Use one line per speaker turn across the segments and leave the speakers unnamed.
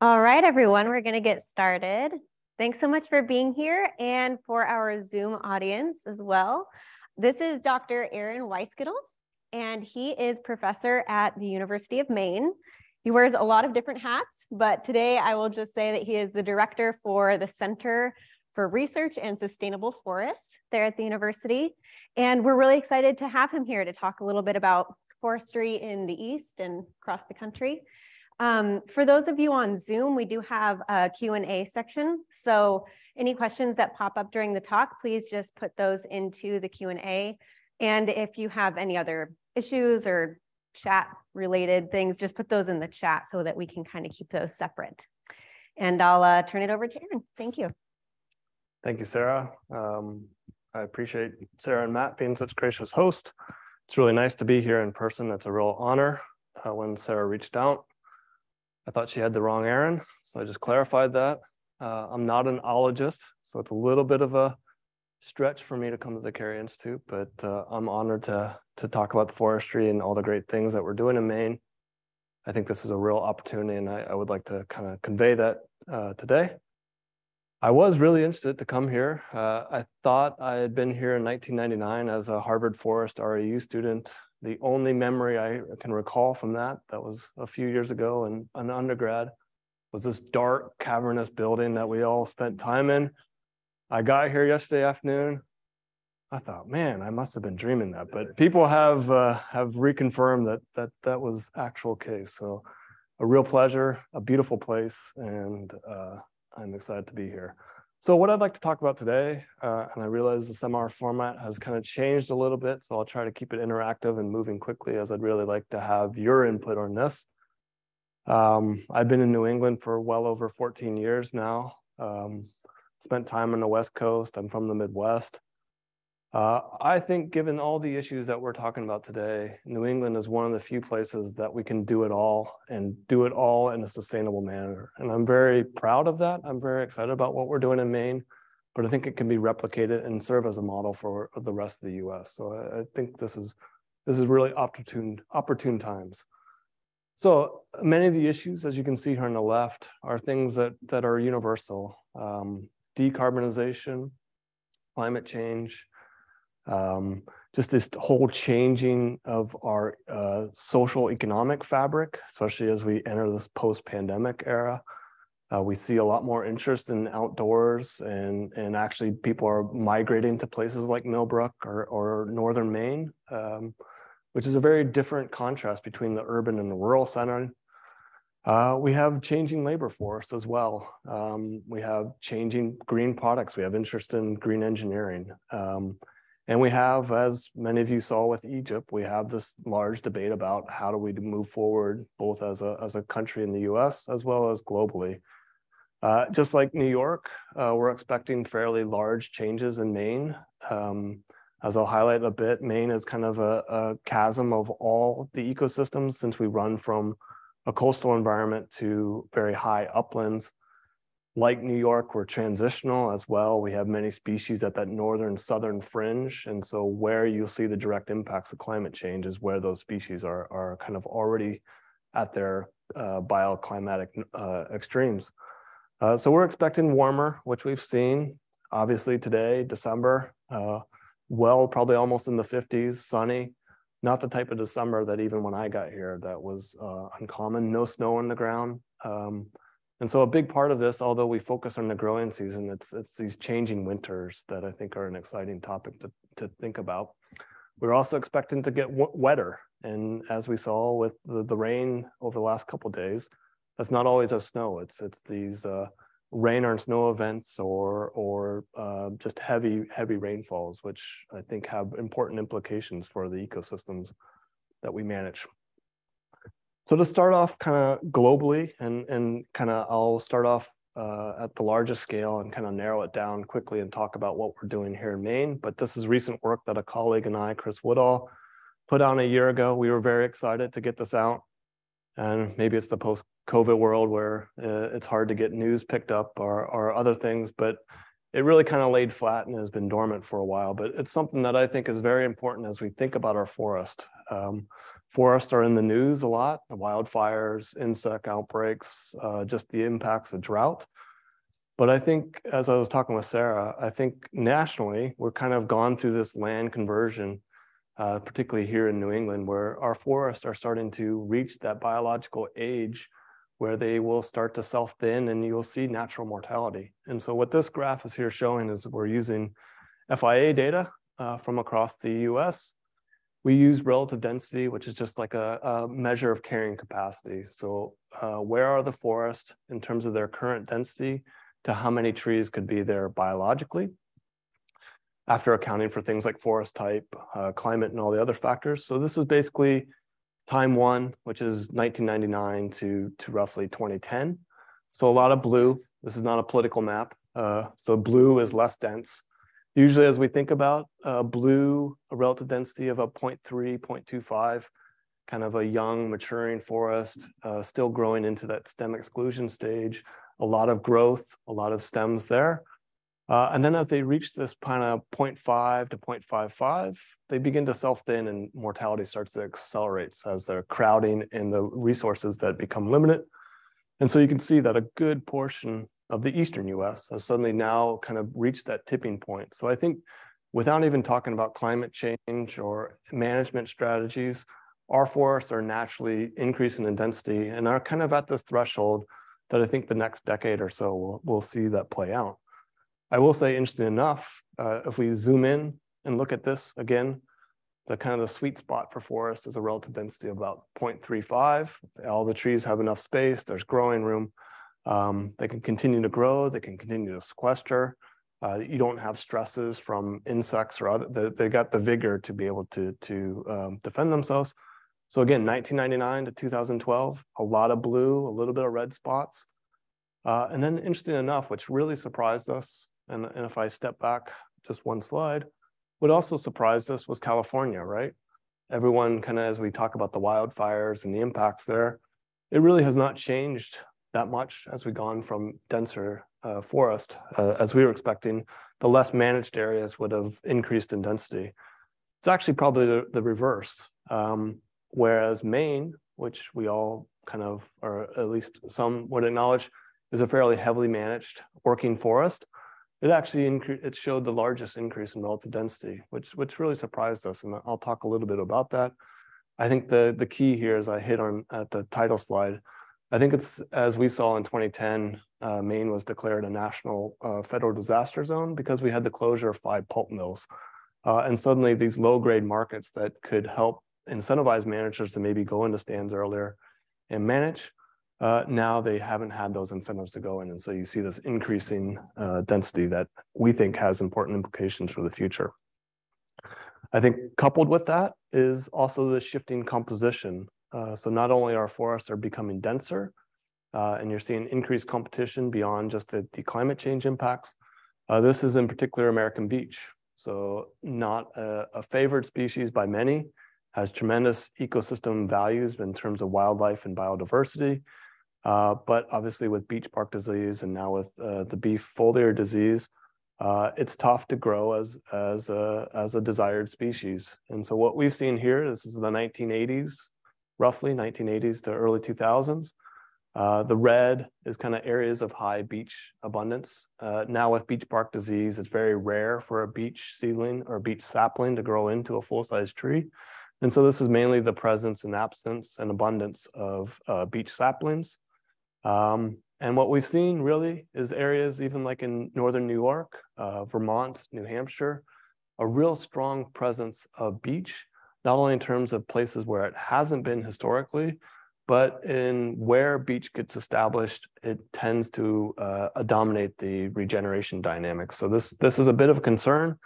All right, everyone, we're going to get started. Thanks so much for being here and for our Zoom audience as well. This is Dr. Aaron Weiskittel, and he is professor at the University of Maine. He wears a lot of different hats, but today I will just say that he is the director for the Center for Research and Sustainable Forests there at the university. And we're really excited to have him here to talk a little bit about forestry in the East and across the country. Um, for those of you on Zoom, we do have a Q&A section. So any questions that pop up during the talk, please just put those into the Q&A. And if you have any other issues or chat related things, just put those in the chat so that we can kind of keep those separate. And I'll uh, turn it over to Aaron. Thank you.
Thank you, Sarah. Um, I appreciate Sarah and Matt being such gracious hosts. It's really nice to be here in person. It's a real honor. Uh, when Sarah reached out, I thought she had the wrong Aaron, so I just clarified that. Uh, I'm not an ologist, so it's a little bit of a stretch for me to come to the Cary Institute, but uh, I'm honored to, to talk about the forestry and all the great things that we're doing in Maine. I think this is a real opportunity, and I, I would like to kind of convey that uh, today. I was really interested to come here. Uh, I thought I had been here in 1999 as a Harvard Forest REU student. The only memory I can recall from that, that was a few years ago in an undergrad, was this dark, cavernous building that we all spent time in. I got here yesterday afternoon. I thought, man, I must have been dreaming that, but people have uh, have reconfirmed that that that was actual case. So, a real pleasure, a beautiful place, and uh, I'm excited to be here. So, what I'd like to talk about today, uh, and I realize the seminar format has kind of changed a little bit, so I'll try to keep it interactive and moving quickly, as I'd really like to have your input on this. Um, I've been in New England for well over 14 years now. Um, spent time on the West Coast. I'm from the Midwest. Uh, I think given all the issues that we're talking about today, New England is one of the few places that we can do it all and do it all in a sustainable manner. And I'm very proud of that. I'm very excited about what we're doing in Maine, but I think it can be replicated and serve as a model for the rest of the US. So I, I think this is this is really opportune opportune times. So many of the issues, as you can see here on the left, are things that that are universal. Um, decarbonization, climate change, um, just this whole changing of our uh, social economic fabric, especially as we enter this post-pandemic era. Uh, we see a lot more interest in outdoors and, and actually people are migrating to places like Millbrook or, or Northern Maine, um, which is a very different contrast between the urban and the rural center uh, we have changing labor force as well. Um, we have changing green products. We have interest in green engineering. Um, and we have, as many of you saw with Egypt, we have this large debate about how do we move forward, both as a, as a country in the US as well as globally. Uh, just like New York, uh, we're expecting fairly large changes in Maine. Um, as I'll highlight a bit, Maine is kind of a, a chasm of all the ecosystems since we run from a coastal environment to very high uplands. Like New York, we're transitional as well. We have many species at that northern southern fringe. And so where you'll see the direct impacts of climate change is where those species are, are kind of already at their uh, bioclimatic uh, extremes. Uh, so we're expecting warmer, which we've seen obviously today, December, uh, well, probably almost in the 50s, sunny not the type of December that even when I got here that was uh, uncommon, no snow on the ground. Um, and so a big part of this, although we focus on the growing season, it's, it's these changing winters that I think are an exciting topic to, to think about. We're also expecting to get wetter. And as we saw with the, the rain over the last couple days, that's not always a snow. It's, it's these uh, rain or snow events or or uh, just heavy heavy rainfalls, which I think have important implications for the ecosystems that we manage. So to start off kind of globally and and kind of I'll start off uh, at the largest scale and kind of narrow it down quickly and talk about what we're doing here in Maine. But this is recent work that a colleague and I, Chris Woodall, put on a year ago. We were very excited to get this out and maybe it's the post COVID world where uh, it's hard to get news picked up or, or other things, but it really kind of laid flat and has been dormant for a while. But it's something that I think is very important as we think about our forest. Um, Forests are in the news a lot, the wildfires, insect outbreaks, uh, just the impacts of drought. But I think, as I was talking with Sarah, I think nationally, we're kind of gone through this land conversion, uh, particularly here in New England, where our forests are starting to reach that biological age where they will start to self thin and you'll see natural mortality. And so, what this graph is here showing is we're using FIA data uh, from across the US. We use relative density, which is just like a, a measure of carrying capacity. So, uh, where are the forests in terms of their current density? to how many trees could be there biologically after accounting for things like forest type, uh, climate, and all the other factors. So this is basically time one, which is 1999 to, to roughly 2010. So a lot of blue. This is not a political map. Uh, so blue is less dense. Usually as we think about uh, blue, a relative density of a 0.3, 0.25, kind of a young maturing forest, uh, still growing into that stem exclusion stage, a lot of growth, a lot of stems there. Uh, and then as they reach this kind of 0.5 to 0.55, they begin to self-thin and mortality starts to accelerate as they're crowding in the resources that become limited. And so you can see that a good portion of the eastern US has suddenly now kind of reached that tipping point. So I think without even talking about climate change or management strategies, our forests are naturally increasing in density and are kind of at this threshold that I think the next decade or so we'll, we'll see that play out. I will say, interesting enough, uh, if we zoom in and look at this again, the kind of the sweet spot for forests is a relative density of about 0.35. All the trees have enough space, there's growing room. Um, they can continue to grow, they can continue to sequester. Uh, you don't have stresses from insects or other, they, they got the vigor to be able to, to um, defend themselves. So again, 1999 to 2012, a lot of blue, a little bit of red spots. Uh, and then interesting enough, which really surprised us, and, and if I step back just one slide, what also surprised us was California, right? Everyone kind of, as we talk about the wildfires and the impacts there, it really has not changed that much as we've gone from denser uh, forest. Uh, as we were expecting, the less managed areas would have increased in density. It's actually probably the, the reverse. Um, Whereas Maine, which we all kind of, or at least some would acknowledge, is a fairly heavily managed working forest, it actually it showed the largest increase in relative density, which which really surprised us, and I'll talk a little bit about that. I think the the key here, as I hit on at the title slide, I think it's as we saw in 2010, uh, Maine was declared a national uh, federal disaster zone because we had the closure of five pulp mills, uh, and suddenly these low grade markets that could help incentivize managers to maybe go into stands earlier and manage. Uh, now they haven't had those incentives to go in. And so you see this increasing uh, density that we think has important implications for the future. I think coupled with that is also the shifting composition. Uh, so not only our forests are becoming denser, uh, and you're seeing increased competition beyond just the, the climate change impacts. Uh, this is in particular American beech. So not a, a favored species by many, has tremendous ecosystem values in terms of wildlife and biodiversity. Uh, but obviously with beech bark disease and now with uh, the beef foliar disease, it's tough to grow as, as, a, as a desired species. And so what we've seen here, this is the 1980s, roughly 1980s to early 2000s. Uh, the red is kind of areas of high beech abundance. Uh, now with beech bark disease, it's very rare for a beech seedling or beech sapling to grow into a full-size tree. And so this is mainly the presence and absence and abundance of uh, beech saplings. Um, and what we've seen really is areas even like in Northern New York, uh, Vermont, New Hampshire, a real strong presence of beech, not only in terms of places where it hasn't been historically, but in where beech gets established, it tends to uh, dominate the regeneration dynamics. So this, this is a bit of a concern.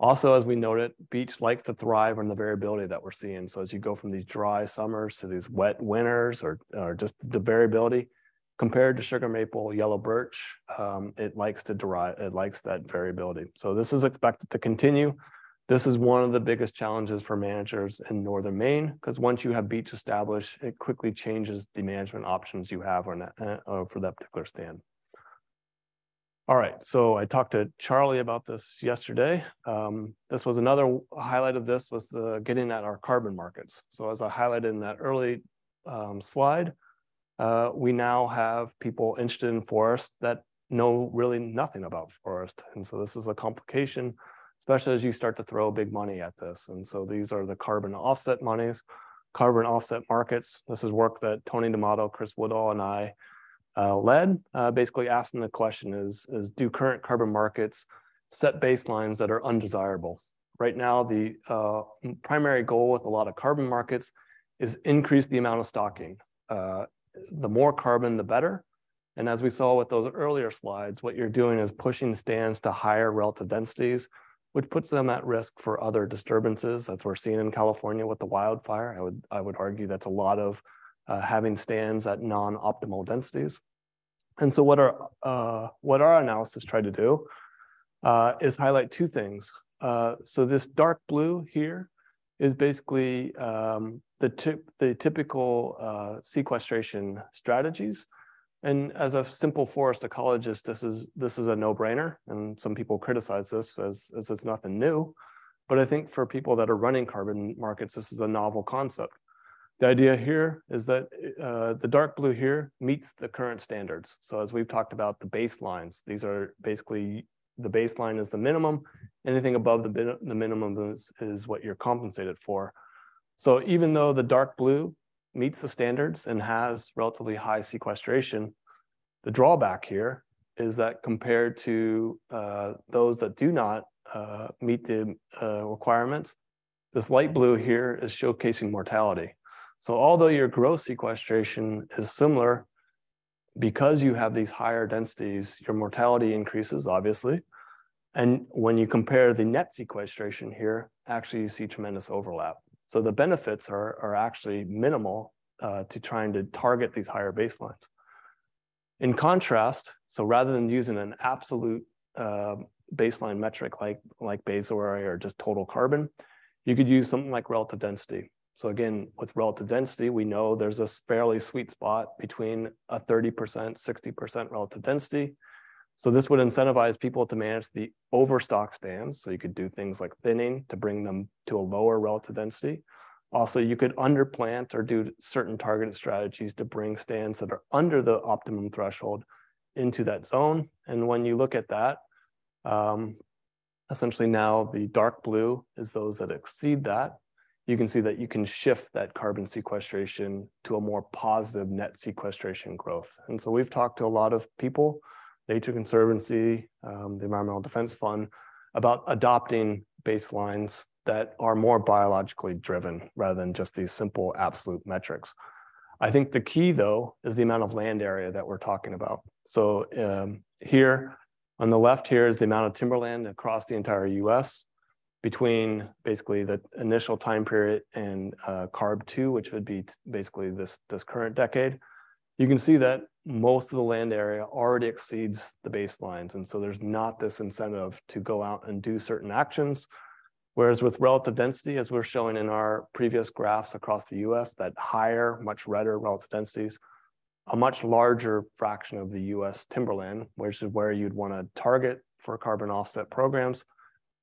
Also, as we noted, beech likes to thrive on the variability that we're seeing. So as you go from these dry summers to these wet winters or, or just the variability, compared to sugar maple, yellow birch, um, it likes to derive, it likes that variability. So this is expected to continue. This is one of the biggest challenges for managers in Northern Maine, because once you have beech established, it quickly changes the management options you have on that, uh, for that particular stand. All right, so I talked to Charlie about this yesterday. Um, this was another highlight of this was the getting at our carbon markets. So as I highlighted in that early um, slide, uh, we now have people interested in forest that know really nothing about forest. And so this is a complication, especially as you start to throw big money at this. And so these are the carbon offset monies, carbon offset markets. This is work that Tony D'Amato, Chris Woodall, and I uh, led, uh, basically asking the question is, is do current carbon markets set baselines that are undesirable? Right now, the uh, primary goal with a lot of carbon markets is increase the amount of stocking. Uh, the more carbon, the better. And as we saw with those earlier slides, what you're doing is pushing stands to higher relative densities, which puts them at risk for other disturbances. That's what we're seeing in California with the wildfire. I would, I would argue that's a lot of uh, having stands at non-optimal densities. And so what our, uh, what our analysis tried to do uh, is highlight two things. Uh, so this dark blue here is basically um, the, the typical uh, sequestration strategies and as a simple forest ecologist, this is this is a no-brainer. And some people criticize this as, as it's nothing new. But I think for people that are running carbon markets, this is a novel concept. The idea here is that uh, the dark blue here meets the current standards. So as we've talked about the baselines, these are basically the baseline is the minimum. Anything above the, the minimum is, is what you're compensated for. So even though the dark blue meets the standards and has relatively high sequestration. The drawback here is that compared to uh, those that do not uh, meet the uh, requirements, this light blue here is showcasing mortality. So although your gross sequestration is similar, because you have these higher densities, your mortality increases, obviously. And when you compare the net sequestration here, actually you see tremendous overlap. So the benefits are, are actually minimal uh, to trying to target these higher baselines. In contrast, so rather than using an absolute uh, baseline metric like, like basal area or just total carbon, you could use something like relative density. So again, with relative density, we know there's a fairly sweet spot between a 30%, 60% relative density. So this would incentivize people to manage the overstock stands. So you could do things like thinning to bring them to a lower relative density. Also, you could underplant or do certain targeted strategies to bring stands that are under the optimum threshold into that zone. And when you look at that, um, essentially now the dark blue is those that exceed that. You can see that you can shift that carbon sequestration to a more positive net sequestration growth. And so we've talked to a lot of people, Nature Conservancy, um, the Environmental Defense Fund, about adopting baselines that are more biologically driven rather than just these simple absolute metrics. I think the key though is the amount of land area that we're talking about. So um, here on the left here is the amount of timberland across the entire US between basically the initial time period and uh, CARB 2, which would be basically this, this current decade. You can see that most of the land area already exceeds the baselines. And so there's not this incentive to go out and do certain actions Whereas with relative density, as we're showing in our previous graphs across the US, that higher, much redder relative densities, a much larger fraction of the US timberland, which is where you'd want to target for carbon offset programs,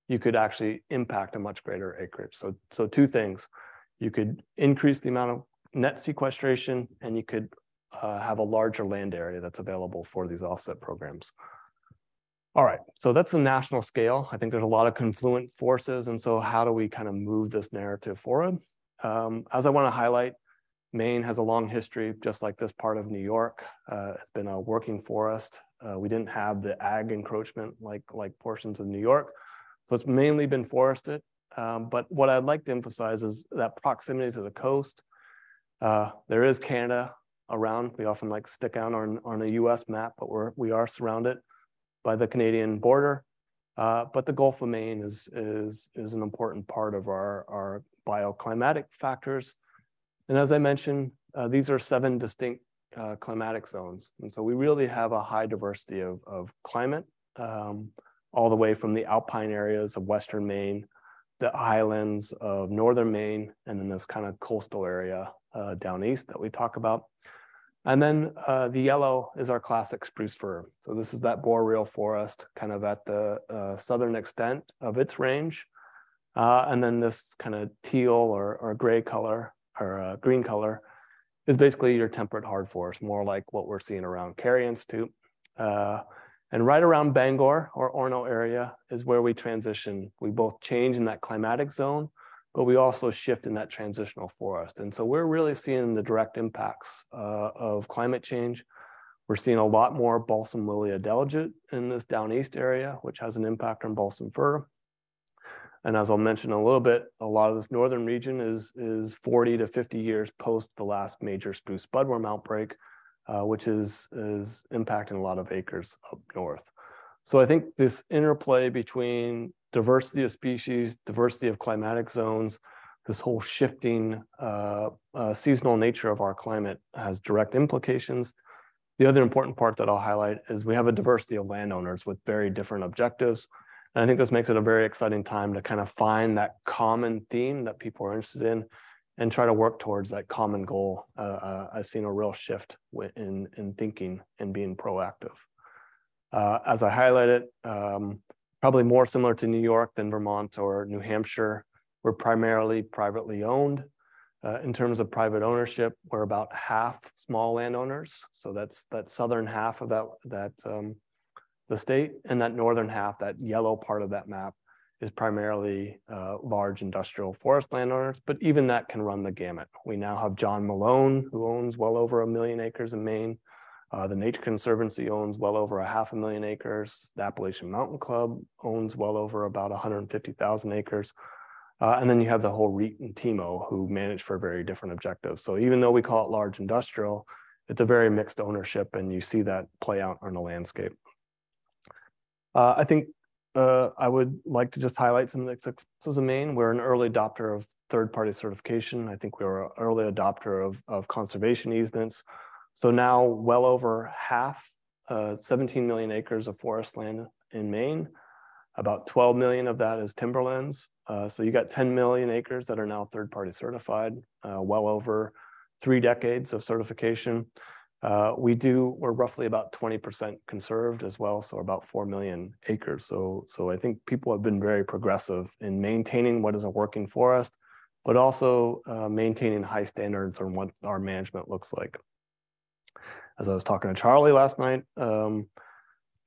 you could actually impact a much greater acreage. So, so two things, you could increase the amount of net sequestration and you could uh, have a larger land area that's available for these offset programs. All right, so that's the national scale. I think there's a lot of confluent forces. And so how do we kind of move this narrative forward? Um, as I wanna highlight, Maine has a long history, just like this part of New York. Uh, it's been a working forest. Uh, we didn't have the ag encroachment like, like portions of New York. So it's mainly been forested. Um, but what I'd like to emphasize is that proximity to the coast. Uh, there is Canada around. We often like stick out on, on a US map, but we're, we are surrounded by the Canadian border. Uh, but the Gulf of Maine is, is, is an important part of our, our bioclimatic factors. And as I mentioned, uh, these are seven distinct uh, climatic zones. And so we really have a high diversity of, of climate, um, all the way from the alpine areas of Western Maine, the islands of Northern Maine, and then this kind of coastal area uh, down east that we talk about. And then uh, the yellow is our classic spruce fir. So this is that boreal forest kind of at the uh, southern extent of its range. Uh, and then this kind of teal or, or gray color or uh, green color is basically your temperate hard forest, more like what we're seeing around Cary Institute. Uh, and right around Bangor or Orono area is where we transition. We both change in that climatic zone, but we also shift in that transitional forest. And so we're really seeing the direct impacts uh, of climate change. We're seeing a lot more balsam woolly adelgid in this down east area, which has an impact on balsam fir. And as I'll mention a little bit, a lot of this northern region is, is 40 to 50 years post the last major spruce budworm outbreak, uh, which is, is impacting a lot of acres up north. So I think this interplay between diversity of species, diversity of climatic zones, this whole shifting uh, uh, seasonal nature of our climate has direct implications. The other important part that I'll highlight is we have a diversity of landowners with very different objectives. And I think this makes it a very exciting time to kind of find that common theme that people are interested in and try to work towards that common goal. Uh, uh I've seen a real shift in, in thinking and being proactive. Uh, as I highlighted, um, probably more similar to New York than Vermont or New Hampshire. We're primarily privately owned. Uh, in terms of private ownership, we're about half small landowners. So that's that southern half of that that um, the state, and that northern half, that yellow part of that map, is primarily uh, large industrial forest landowners. But even that can run the gamut. We now have John Malone, who owns well over a million acres in Maine. Uh, the Nature Conservancy owns well over a half a million acres. The Appalachian Mountain Club owns well over about 150,000 acres. Uh, and then you have the whole REIT and TIMO who manage for very different objectives. So even though we call it large industrial, it's a very mixed ownership and you see that play out on the landscape. Uh, I think uh, I would like to just highlight some of the successes of Maine. We're an early adopter of third-party certification. I think we were an early adopter of, of conservation easements. So now well over half, uh, 17 million acres of forest land in Maine. About 12 million of that is timberlands. Uh, so you got 10 million acres that are now third party certified, uh, well over three decades of certification. Uh, we do, we're roughly about 20% conserved as well, so about 4 million acres. So, so I think people have been very progressive in maintaining what is a working forest, but also uh, maintaining high standards on what our management looks like as I was talking to Charlie last night, um,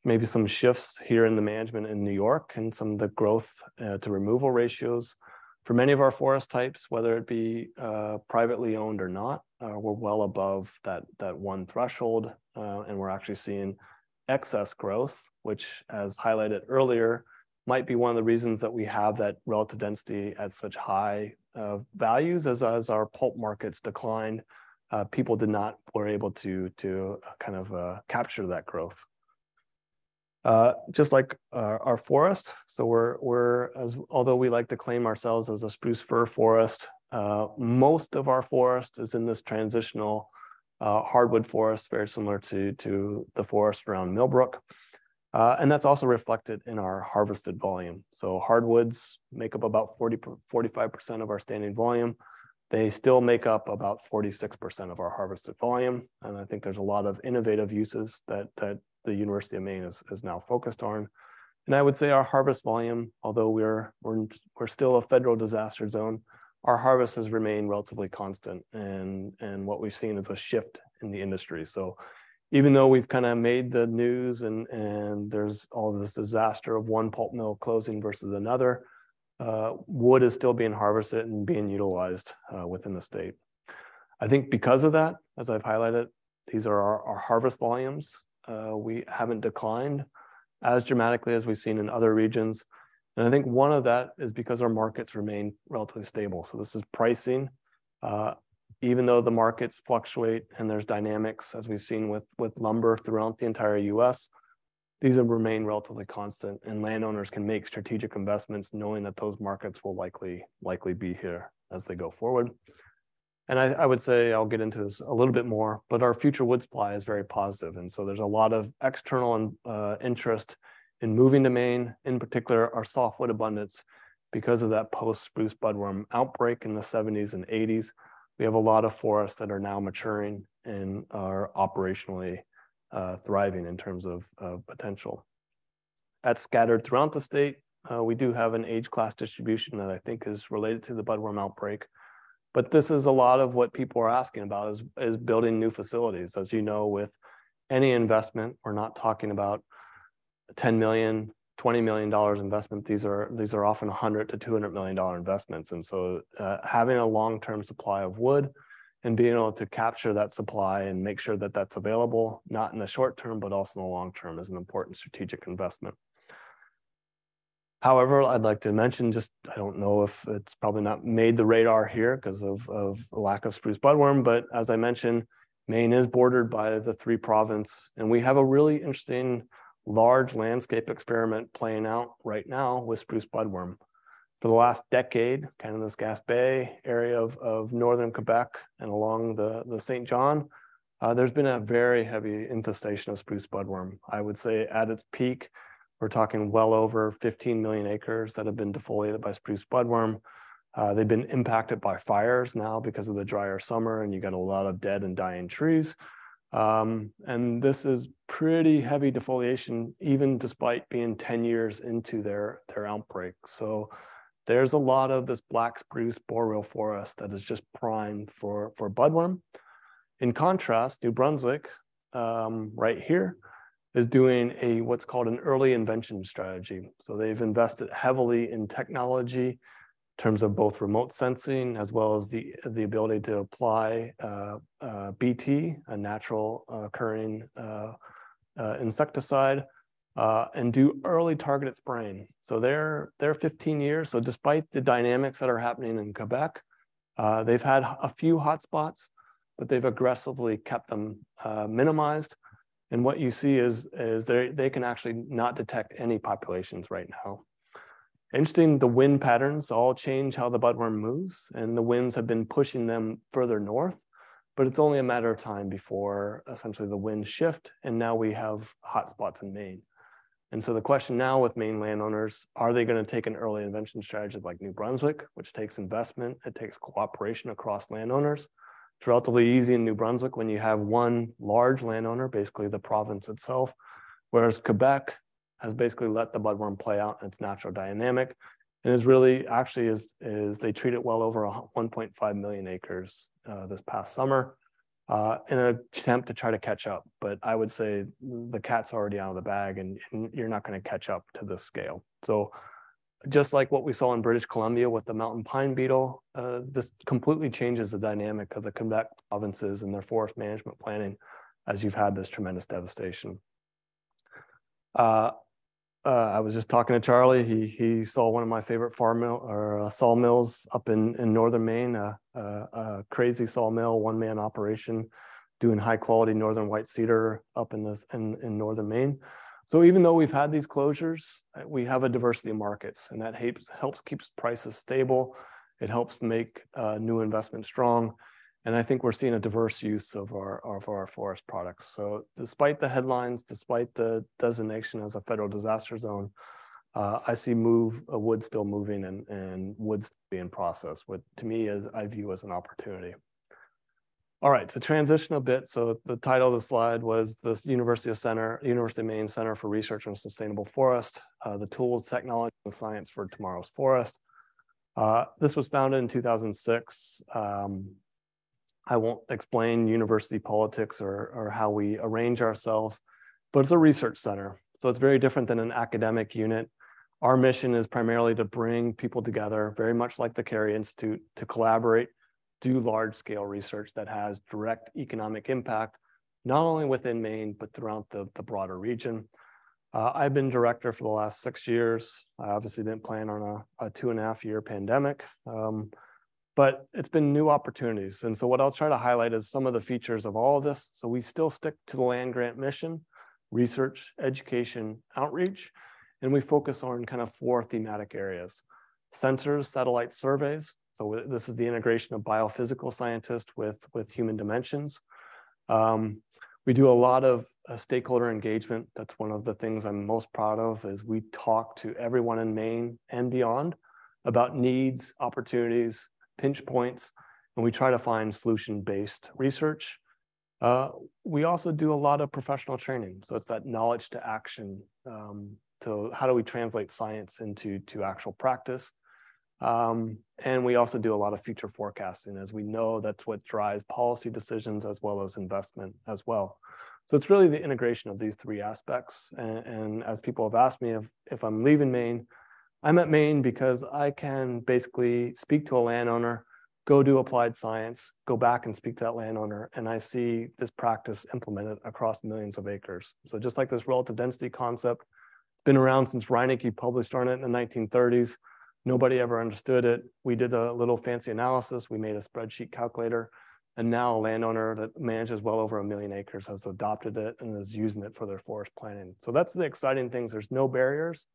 maybe some shifts here in the management in New York and some of the growth uh, to removal ratios. For many of our forest types, whether it be uh, privately owned or not, uh, we're well above that, that one threshold, uh, and we're actually seeing excess growth, which, as highlighted earlier, might be one of the reasons that we have that relative density at such high uh, values as, as our pulp markets declined uh, people did not were able to to uh, kind of uh, capture that growth. Uh, just like our, our, forest, so we're we're as although we like to claim ourselves as a spruce fir forest, uh, most of our forest is in this transitional uh, hardwood forest, very similar to to the forest around Millbrook. and that's also reflected in our harvested volume. So hardwoods make up about 40, 45% of our standing volume. They still make up about 46% of our harvested volume. And I think there's a lot of innovative uses that, that the University of Maine is, is now focused on. And I would say our harvest volume, although we're, we're, we're still a federal disaster zone, our harvest has remained relatively constant. And, and what we've seen is a shift in the industry. So even though we've kind of made the news and, and there's all this disaster of one pulp mill closing versus another, uh, wood is still being harvested and being utilized uh, within the state. I think because of that, as I've highlighted, these are our, our harvest volumes. Uh, we haven't declined as dramatically as we've seen in other regions. And I think one of that is because our markets remain relatively stable. So this is pricing. Uh, even though the markets fluctuate and there's dynamics, as we've seen with, with lumber throughout the entire US, these have remain relatively constant and landowners can make strategic investments knowing that those markets will likely likely be here as they go forward. And I, I, would say I'll get into this a little bit more, but our future wood supply is very positive. And so there's a lot of external uh, interest in moving to Maine, in particular our softwood abundance because of that post spruce budworm outbreak in the 70s and 80s. we have a lot of forests that are now maturing and are operationally uh, thriving in terms of, of potential. That's scattered throughout the state. Uh, we do have an age class distribution that I think is related to the budworm outbreak. But this is a lot of what people are asking about is, is building new facilities. As you know, with any investment, we're not talking about 10 million, 20 million dollars investment. These are these are often 100 to 200 million dollar investments. And so uh, having a long-term supply of wood and being able to capture that supply and make sure that that's available, not in the short term, but also in the long term is an important strategic investment. However, I'd like to mention just, I don't know if it's probably not made the radar here because of, of lack of spruce budworm, but as I mentioned, Maine is bordered by the three province, and we have a really interesting large landscape experiment playing out right now with spruce budworm. For the last decade, kind of this Gaspé Bay area of, of northern Quebec and along the, the St. John, uh, there's been a very heavy infestation of spruce budworm. I would say at its peak, we're talking well over 15 million acres that have been defoliated by spruce budworm. Uh, they've been impacted by fires now because of the drier summer, and you got a lot of dead and dying trees. Um, and this is pretty heavy defoliation, even despite being 10 years into their, their outbreak. So there's a lot of this black spruce boreal forest that is just prime for, for budworm. In contrast, New Brunswick, um, right here, is doing a what's called an early invention strategy. So they've invested heavily in technology in terms of both remote sensing as well as the, the ability to apply uh, uh, BT, a natural uh, occurring uh, uh, insecticide, uh, and do early targeted spraying. So they're, they're 15 years. So despite the dynamics that are happening in Quebec, they've had a few hotspots, but they've aggressively kept them minimized and what you see is, is they, they can actually not detect any populations right now. Interesting, the wind patterns all change how the budworm moves, and the winds have been pushing them further north, but it's only a matter of time before essentially the winds shift, and now we have hotspots in Maine. And so the question now with Maine landowners, are they going to take an early invention strategy like New Brunswick, which takes investment, it takes cooperation across landowners, it's relatively easy in New Brunswick when you have one large landowner, basically the province itself, whereas Quebec has basically let the budworm play out in its natural dynamic. And is really actually is, is they treat it well over 1.5 million acres uh, this past summer uh, in an attempt to try to catch up. But I would say the cat's already out of the bag and, you're not going to catch up to this scale. So just like what we saw in British Columbia with the mountain pine beetle, uh, this completely changes the dynamic of the Quebec provinces and their forest management planning as you've had this tremendous devastation. Uh, uh, I was just talking to Charlie. He he saw one of my favorite farm mill or uh, sawmills up in in northern Maine. a crazy sawmill, one man operation, doing high quality northern white cedar up in the in in northern Maine. So even though we've had these closures, uh, we have a diversity of markets and that helps, helps keeps prices stable. It helps make uh, new investment strong. And I think we're seeing a diverse use of our, of our forest products. So despite the headlines, despite the designation as a federal disaster zone, uh, I see move uh, wood still moving and, and wood being processed, what to me is I view as an opportunity. All right, to transition a bit, so the title of the slide was the University of Center, University of Maine Center for Research on Sustainable Forest, uh, the tools, technology, and science for tomorrow's forest. Uh, this was founded in 2006. Um, I won't explain university politics or, or how we arrange ourselves, but it's a research center. So it's very different than an academic unit. Our mission is primarily to bring people together, very much like the Cary Institute, to collaborate do large scale research that has direct economic impact, not only within Maine, but throughout the, the broader region. Uh, I've been director for the last six years. I obviously didn't plan on a, a two and a half year pandemic, um, but it's been new opportunities. And so what I'll try to highlight is some of the features of all of this. So we still stick to the land grant mission, research, education, outreach, and we focus on kind of four thematic areas. Sensors, satellite surveys, so this is the integration of biophysical scientists with, with human dimensions. Um, we do a lot of uh, stakeholder engagement. That's one of the things I'm most proud of is we talk to everyone in Maine and beyond about needs, opportunities, pinch points, and we try to find solution-based research. Uh, we also do a lot of professional training. So it's that knowledge to action. Um, to how do we translate science into to actual practice? Um, and we also do a lot of future forecasting, as we know that's what drives policy decisions as well as investment as well. So it's really the integration of these three aspects. And, and as people have asked me if, if I'm leaving Maine, I'm at Maine because I can basically speak to a landowner, go do applied science, go back and speak to that landowner, and I see this practice implemented across millions of acres. So just like this relative density concept, been around since Reineke published on it in the 1930s. Nobody ever understood it. We did a little fancy analysis. We made a spreadsheet calculator. And now a landowner that manages well over a million acres has adopted it and is using it for their forest planning. So that's the exciting things. There's no barriers.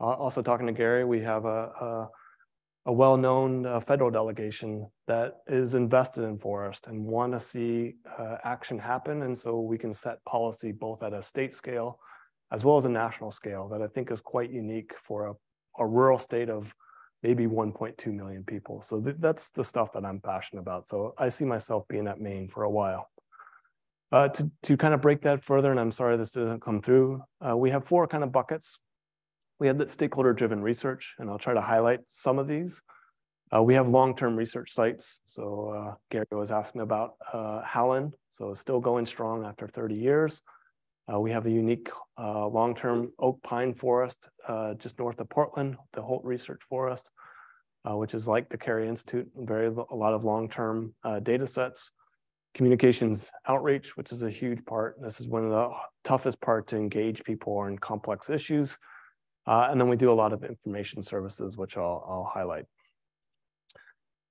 Uh, also talking to Gary, we have a, a, a well-known uh, federal delegation that is invested in forest and want to see uh, action happen. And so we can set policy both at a state scale as well as a national scale that I think is quite unique for a, a rural state of maybe 1.2 million people. So th that's the stuff that I'm passionate about. So I see myself being at Maine for a while. Uh, to, to kind of break that further, and I'm sorry this didn't come through, uh, we have four kind of buckets. We have that stakeholder-driven research, and I'll try to highlight some of these. Uh, we have long-term research sites. So uh, Gary was asking about uh, Howland, so it's still going strong after 30 years. Uh, we have a unique uh, long-term oak pine forest uh, just north of Portland, the Holt Research Forest, which is like the Cary Institute, very a lot of long-term data sets. Communications outreach, which is a huge part. This is one of the toughest parts to engage people on complex issues. Uh, and then we do a lot of information services, which I'll, I'll highlight.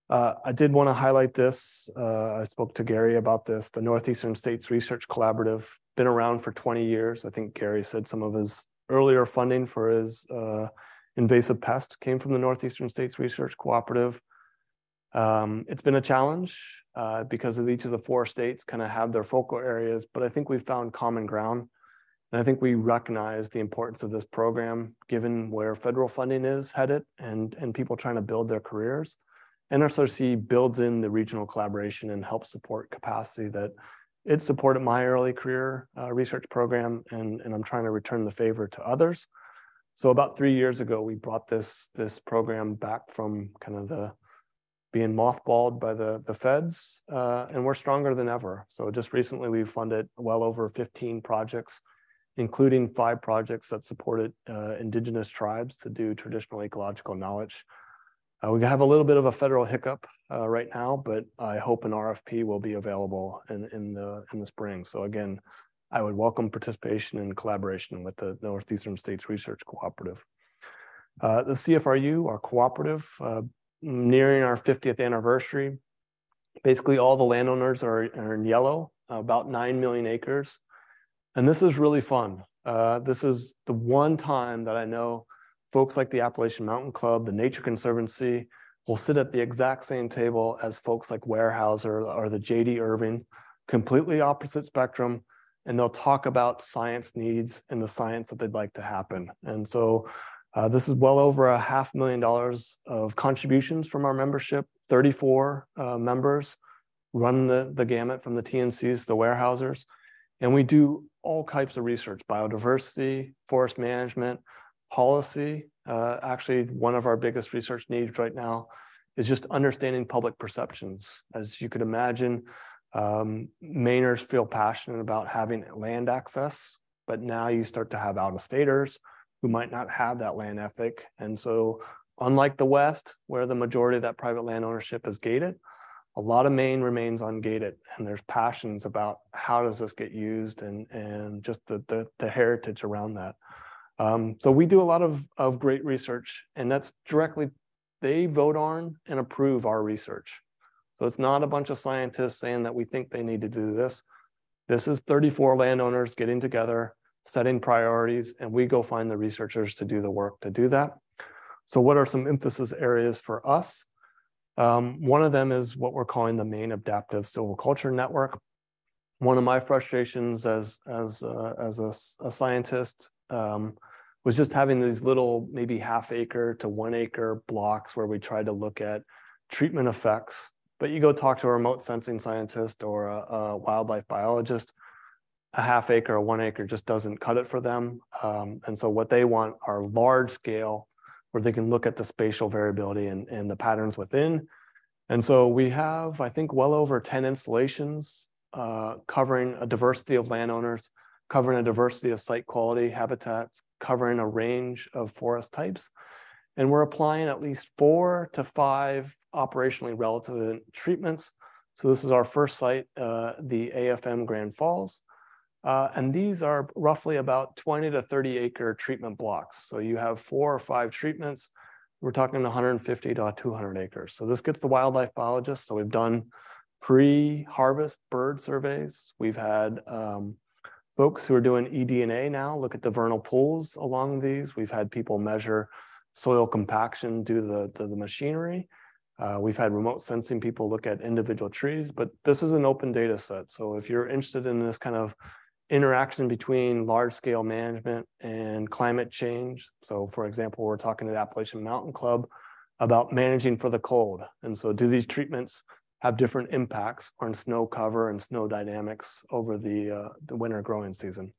Uh, I did want to highlight this. Uh, I spoke to Gary about this. The Northeastern States Research Collaborative, been around for 20 years. I think Gary said some of his earlier funding for his uh, invasive pest came from the Northeastern States Research Cooperative. Um, it's been a challenge uh, because of each of the four states kind of have their focal areas, but I think we've found common ground. And I think we recognize the importance of this program given where federal funding is headed and, and people trying to build their careers. NSRC builds in the regional collaboration and helps support capacity that it supported my early career uh, research program, and, and I'm trying to return the favor to others. So about three years ago, we brought this, this program back from kind of the being mothballed by the, the feds, uh, and we're stronger than ever. So just recently, we funded well over 15 projects, including five projects that supported uh, indigenous tribes to do traditional ecological knowledge uh, we have a little bit of a federal hiccup uh, right now, but I hope an RFP will be available in, in, the, in the spring. So again, I would welcome participation and collaboration with the Northeastern States Research Cooperative. Uh, the CFRU, our cooperative, uh, nearing our 50th anniversary. Basically, all the landowners are, are in yellow, about 9 million acres. And this is really fun. Uh, this is the one time that I know folks like the Appalachian Mountain Club, the Nature Conservancy, will sit at the exact same table as folks like Weyerhaeuser or the J.D. Irving, completely opposite spectrum, and they'll talk about science needs and the science that they'd like to happen. And so uh, this is well over a half million dollars of contributions from our membership, 34 uh, members run the, the gamut from the TNCs, the Weyerhaeusers, and we do all types of research, biodiversity, forest management, policy. Uh, actually, one of our biggest research needs right now is just understanding public perceptions. As you could imagine, um, Mainers feel passionate about having land access, but now you start to have out-of-staters who might not have that land ethic. And so unlike the West, where the majority of that private land ownership is gated, a lot of Maine remains ungated and there's passions about how does this get used and, and just the, the, the heritage around that. Um, so we do a lot of, of great research and that's directly, they vote on and approve our research. So it's not a bunch of scientists saying that we think they need to do this. This is 34 landowners getting together, setting priorities, and we go find the researchers to do the work to do that. So what are some emphasis areas for us? Um, one of them is what we're calling the Maine adaptive silviculture network. One of my frustrations as, as, uh, as a, a scientist um, was just having these little maybe half acre to one acre blocks where we tried to look at treatment effects but you go talk to a remote sensing scientist or a, a wildlife biologist, a half acre or one acre just doesn't cut it for them. Um, and so what they want are large scale where they can look at the spatial variability and, and the patterns within. And so we have, I think, well over 10 installations uh, covering a diversity of landowners, covering a diversity of site quality habitats, covering a range of forest types. And we're applying at least four to five operationally relevant treatments. So this is our first site, uh, the AFM Grand Falls. Uh, and these are roughly about 20 to 30 acre treatment blocks. So you have four or five treatments. We're talking 150 to 200 acres. So this gets the wildlife biologists. So we've done pre-harvest bird surveys. We've had um, folks who are doing eDNA now look at the vernal pools along these. We've had people measure soil compaction due to the, the, the machinery. Uh, we've had remote sensing people look at individual trees, but this is an open data set. So if you're interested in this kind of interaction between large scale management and climate change. So for example, we're talking to the Appalachian Mountain Club about managing for the cold. And so do these treatments have different impacts on snow cover and snow dynamics over the, uh, the winter growing season.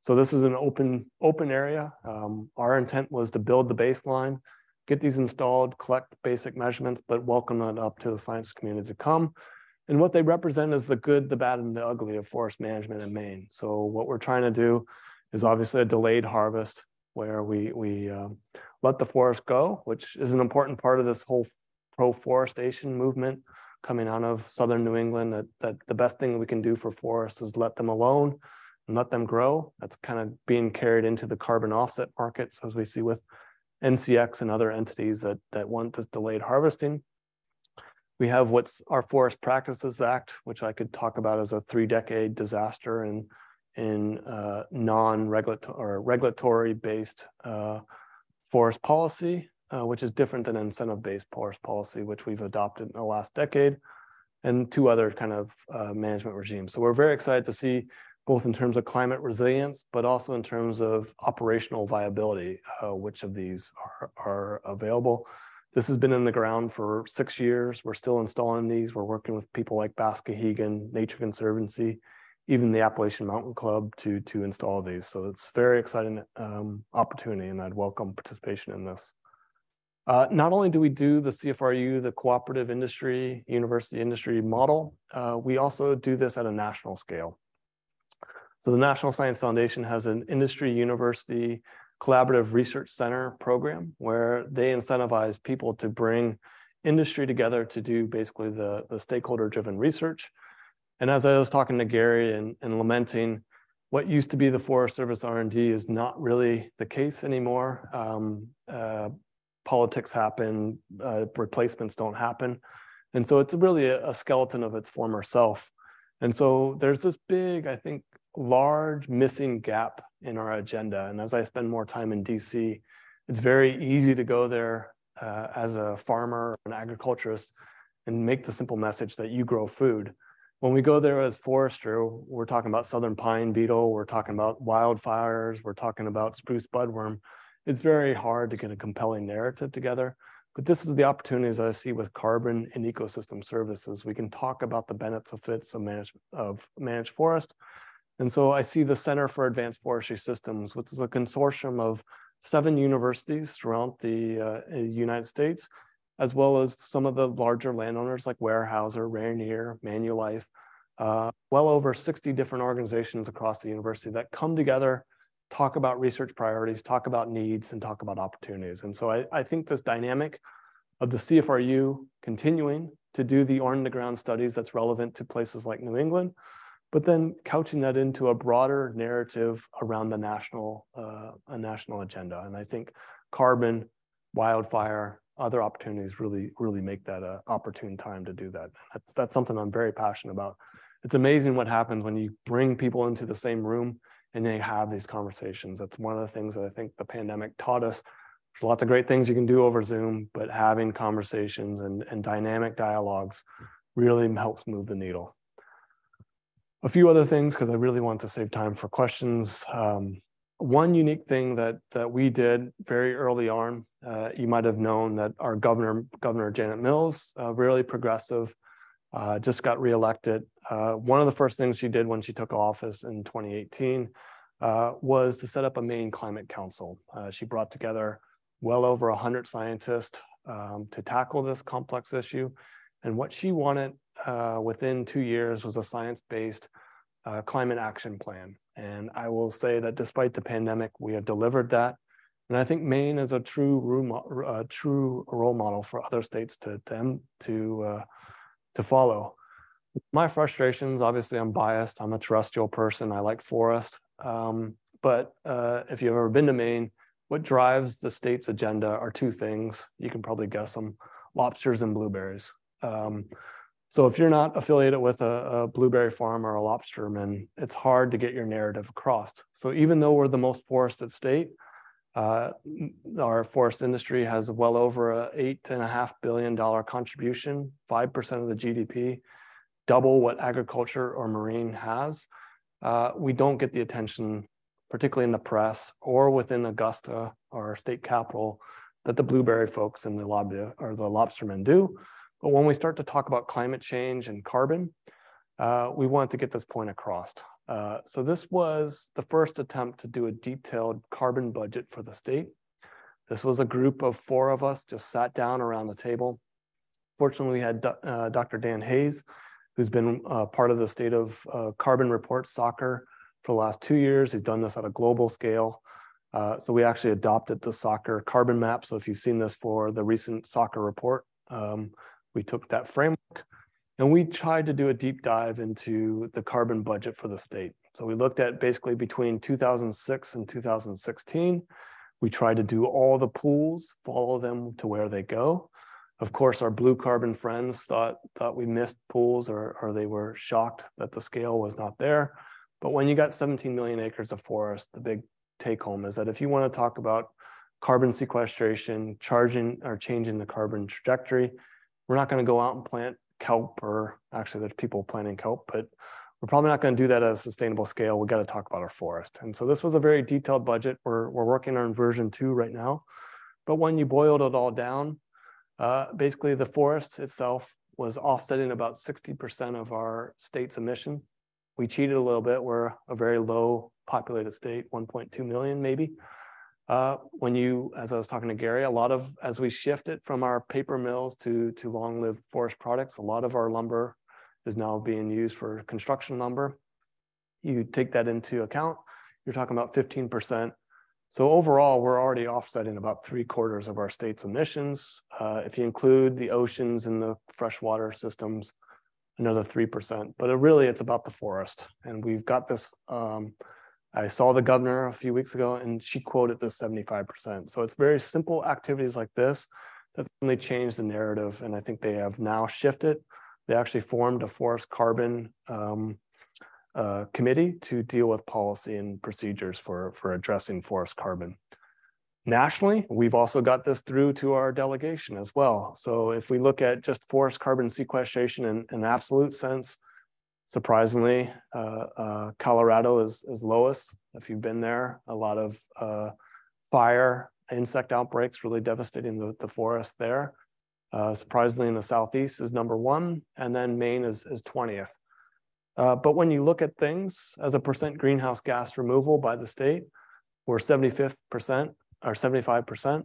So this is an open, open area. Um, our intent was to build the baseline, get these installed, collect basic measurements, but welcome it up to the science community to come and what they represent is the good, the bad, and the ugly of forest management in Maine. So what we're trying to do is obviously a delayed harvest where we, we um, let the forest go, which is an important part of this whole pro-forestation movement coming out of Southern New England, that, that the best thing we can do for forests is let them alone and let them grow. That's kind of being carried into the carbon offset markets as we see with NCX and other entities that, that want this delayed harvesting. We have what's our Forest Practices Act, which I could talk about as a three-decade disaster in in uh, non-regulatory or regulatory-based uh, forest policy, uh, which is different than incentive-based forest policy, which we've adopted in the last decade, and two other kind of uh, management regimes. So we're very excited to see both in terms of climate resilience, but also in terms of operational viability, uh, which of these are, are available. This has been in the ground for six years. We're still installing these. We're working with people like Baskahegan, Nature Conservancy, even the Appalachian Mountain Club to, to install these. So it's very exciting um, opportunity and I'd welcome participation in this. Uh, not only do we do the CFRU, the cooperative industry, university industry model, uh, we also do this at a national scale. So the National Science Foundation has an industry university collaborative research center program where they incentivize people to bring industry together to do basically the, the stakeholder driven research. And as I was talking to Gary and, and lamenting, what used to be the Forest Service R&D is not really the case anymore. Um, uh, politics happen, uh, replacements don't happen. And so it's really a, a skeleton of its former self. And so there's this big, I think, large missing gap in our agenda. And as I spend more time in DC, it's very easy to go there uh, as a farmer, an agriculturist, and make the simple message that you grow food. When we go there as forester, we're talking about southern pine beetle, we're talking about wildfires, we're talking about spruce budworm. It's very hard to get a compelling narrative together. But this is the opportunities I see with carbon and ecosystem services. We can talk about the benefits of managed, of managed forest, and so I see the Center for Advanced Forestry Systems, which is a consortium of seven universities throughout the uh, United States, as well as some of the larger landowners like Weyerhaeuser, Rayonier, Manulife, uh, well over 60 different organizations across the university that come together, talk about research priorities, talk about needs, and talk about opportunities. And so I, I think this dynamic of the CFRU continuing to do the on-the-ground studies that's relevant to places like New England, but then couching that into a broader narrative around the national uh, a national agenda. And I think carbon, wildfire, other opportunities really really make that an opportune time to do that. That's, that's something I'm very passionate about. It's amazing what happens when you bring people into the same room and they have these conversations. That's one of the things that I think the pandemic taught us. There's lots of great things you can do over Zoom, but having conversations and, and dynamic dialogues really helps move the needle a few other things because I really want to save time for questions. Um, one unique thing that that we did very early on, uh, you might have known that our governor, Governor Janet Mills, uh, really progressive, uh, just got reelected. Uh, one of the first things she did when she took office in 2018 uh, was to set up a Maine Climate Council. Uh, she brought together well over 100 scientists um, to tackle this complex issue. And what she wanted uh, within two years was a science-based uh, climate action plan. And I will say that despite the pandemic, we have delivered that. And I think Maine is a true role, true role model for other states to to to, uh, to follow. My frustrations, obviously, I'm biased. I'm a terrestrial person. I like forest. Um, but uh, if you've ever been to Maine, what drives the state's agenda are two things. You can probably guess them: lobsters and blueberries. Um, so if you're not affiliated with a, a, blueberry farm or a lobsterman, it's hard to get your narrative across. So even though we're the most forested state, uh, our forest industry has well over a eight and a half billion dollar contribution, 5% of the GDP, double what agriculture or marine has. Uh, we don't get the attention, particularly in the press or within Augusta, our state capital, that the blueberry folks and the lobby or the lobstermen do. But when we start to talk about climate change and carbon, uh, we want to get this point across. Uh, so this was the first attempt to do a detailed carbon budget for the state. This was a group of four of us just sat down around the table. Fortunately, we had uh, Dr. Dan Hayes, who's been uh, part of the state of uh, carbon report SOCCR for the last two years. He's done this at a global scale. Uh, so we actually adopted the SOCCR carbon map. So if you've seen this for the recent SOCCR report, um, we took that framework and we tried to do a deep dive into the carbon budget for the state. So we looked at basically between 2006 and 2016. We tried to do all the pools, follow them to where they go. Of course, our blue carbon friends thought, thought we missed pools or, or they were shocked that the scale was not there. But when you got 17 million acres of forest, the big take home is that if you want to talk about carbon sequestration, charging or changing the carbon trajectory, we're not going to go out and plant kelp or actually there's people planting kelp, but we're probably not going to do that at a sustainable scale. We got to talk about our forest. And so this was a very detailed budget. We're, we're working on version two right now. But when you boiled it all down, uh, basically the forest itself was offsetting about 60% of our state's emission. We cheated a little bit. We're a very low populated state, 1.2 million maybe. Uh, when you, as I was talking to Gary, a lot of, as we shifted from our paper mills to, to long-lived forest products, a lot of our lumber is now being used for construction lumber. You take that into account, you're talking about 15%. So overall, we're already offsetting about three quarters of our state's emissions. Uh, if you include the oceans and the freshwater systems, another 3%. But it really, it's about the forest. And we've got this um, I saw the governor a few weeks ago and she quoted this 75%. So it's very simple activities like this that really changed the narrative. And I think they have now shifted. They actually formed a forest carbon um, uh, committee to deal with policy and procedures for, for addressing forest carbon. Nationally, we've also got this through to our delegation as well. So if we look at just forest carbon sequestration in an absolute sense, Surprisingly, uh, uh, Colorado is, is lowest. If you've been there, a lot of uh, fire, insect outbreaks really devastating the, the forest there. Uh, surprisingly, in the southeast is number one, and then Maine is, is 20th. Uh, but when you look at things as a percent greenhouse gas removal by the state, we're 75th percent or 75%.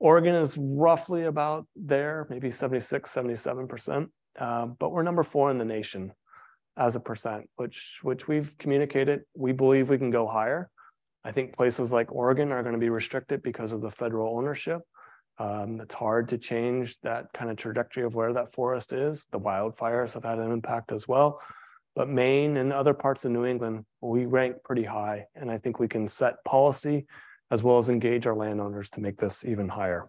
Oregon is roughly about there, maybe 76, 77%, uh, but we're number four in the nation as a percent, which which we've communicated. We believe we can go higher. I think places like Oregon are going to be restricted because of the federal ownership. Um, it's hard to change that kind of trajectory of where that forest is. The wildfires have had an impact as well. But Maine and other parts of New England, we rank pretty high. And I think we can set policy as well as engage our landowners to make this even higher.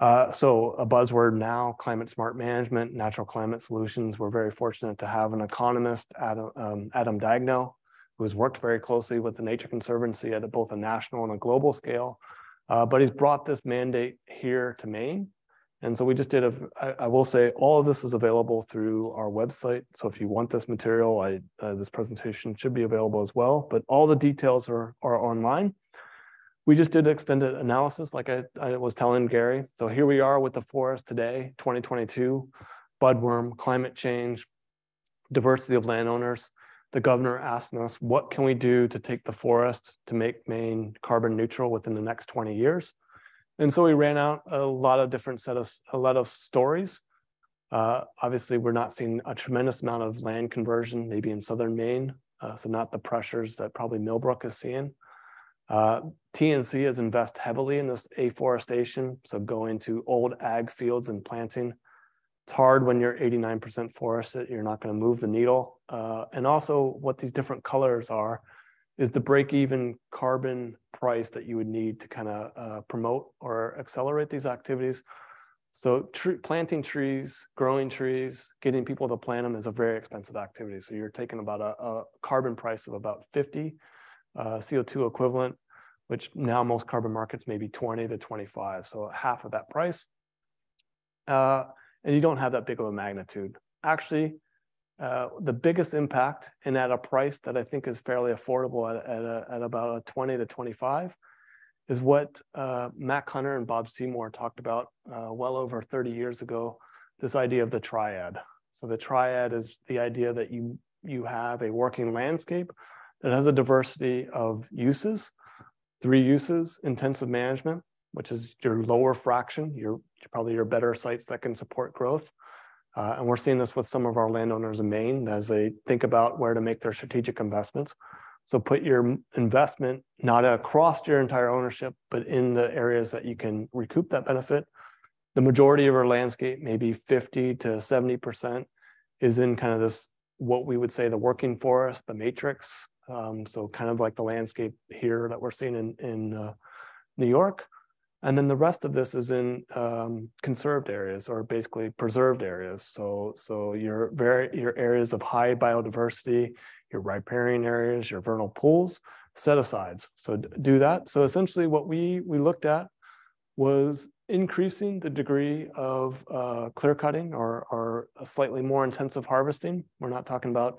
Uh, so a buzzword now, climate smart management, natural climate solutions. We're very fortunate to have an economist, Adam, um, Adam Daigneault, who has worked very closely with the Nature Conservancy at both a national and a global scale. Uh, but he's brought this mandate here to Maine. And so we just did a, I, I will say all of this is available through our website. So if you want this material, I, uh, this presentation should be available as well, but all the details are, are online we just did extended analysis, like I, I, was telling Gary. So here we are with the forest today, 2022. budworm, climate change, diversity of landowners. The governor asked us, what can we do to take the forest to make Maine carbon neutral within the next 20 years? And so we ran out a lot of different set of, a lot of stories. Uh, obviously, we're not seeing a tremendous amount of land conversion, maybe in southern Maine, uh, so not the pressures that probably Millbrook is seeing. Uh, TNC has invested heavily in this afforestation, so going to old ag fields and planting. It's hard when you're 89% forested, you're not going to move the needle. Uh, and also, what these different colors are is the break even carbon price that you would need to kind of uh, promote or accelerate these activities. So, planting trees, growing trees, getting people to plant them is a very expensive activity. So, you're taking about a, a carbon price of about 50 uh, CO2 equivalent, which now most carbon markets may be 20 to 25, so half of that price. Uh, and you don't have that big of a magnitude. Actually, uh, the biggest impact and at a price that I think is fairly affordable at, at, about a 20 to 25 is what Mac Hunter and Bob Seymour talked about well over 30 years ago, this idea of the triad. So the triad is the idea that you, you have a working landscape that has a diversity of uses, three uses, intensive management, which is your lower fraction, your probably your better sites that can support growth. Uh, and we're seeing this with some of our landowners in Maine as they think about where to make their strategic investments. So put your investment not across your entire ownership, but in the areas that you can recoup that benefit. The majority of our landscape, maybe 50 to 70%, is in kind of this, what we would say the working forest, the matrix, um, so kind of like the landscape here that we're seeing in, in uh, New York. And then the rest of this is in um, conserved areas or basically preserved areas. So, so your very your areas of high biodiversity, your riparian areas, your vernal pools, set asides. So do that. So essentially what we, we looked at was increasing the degree of uh, clear cutting or, or a slightly more intensive harvesting. We're not talking about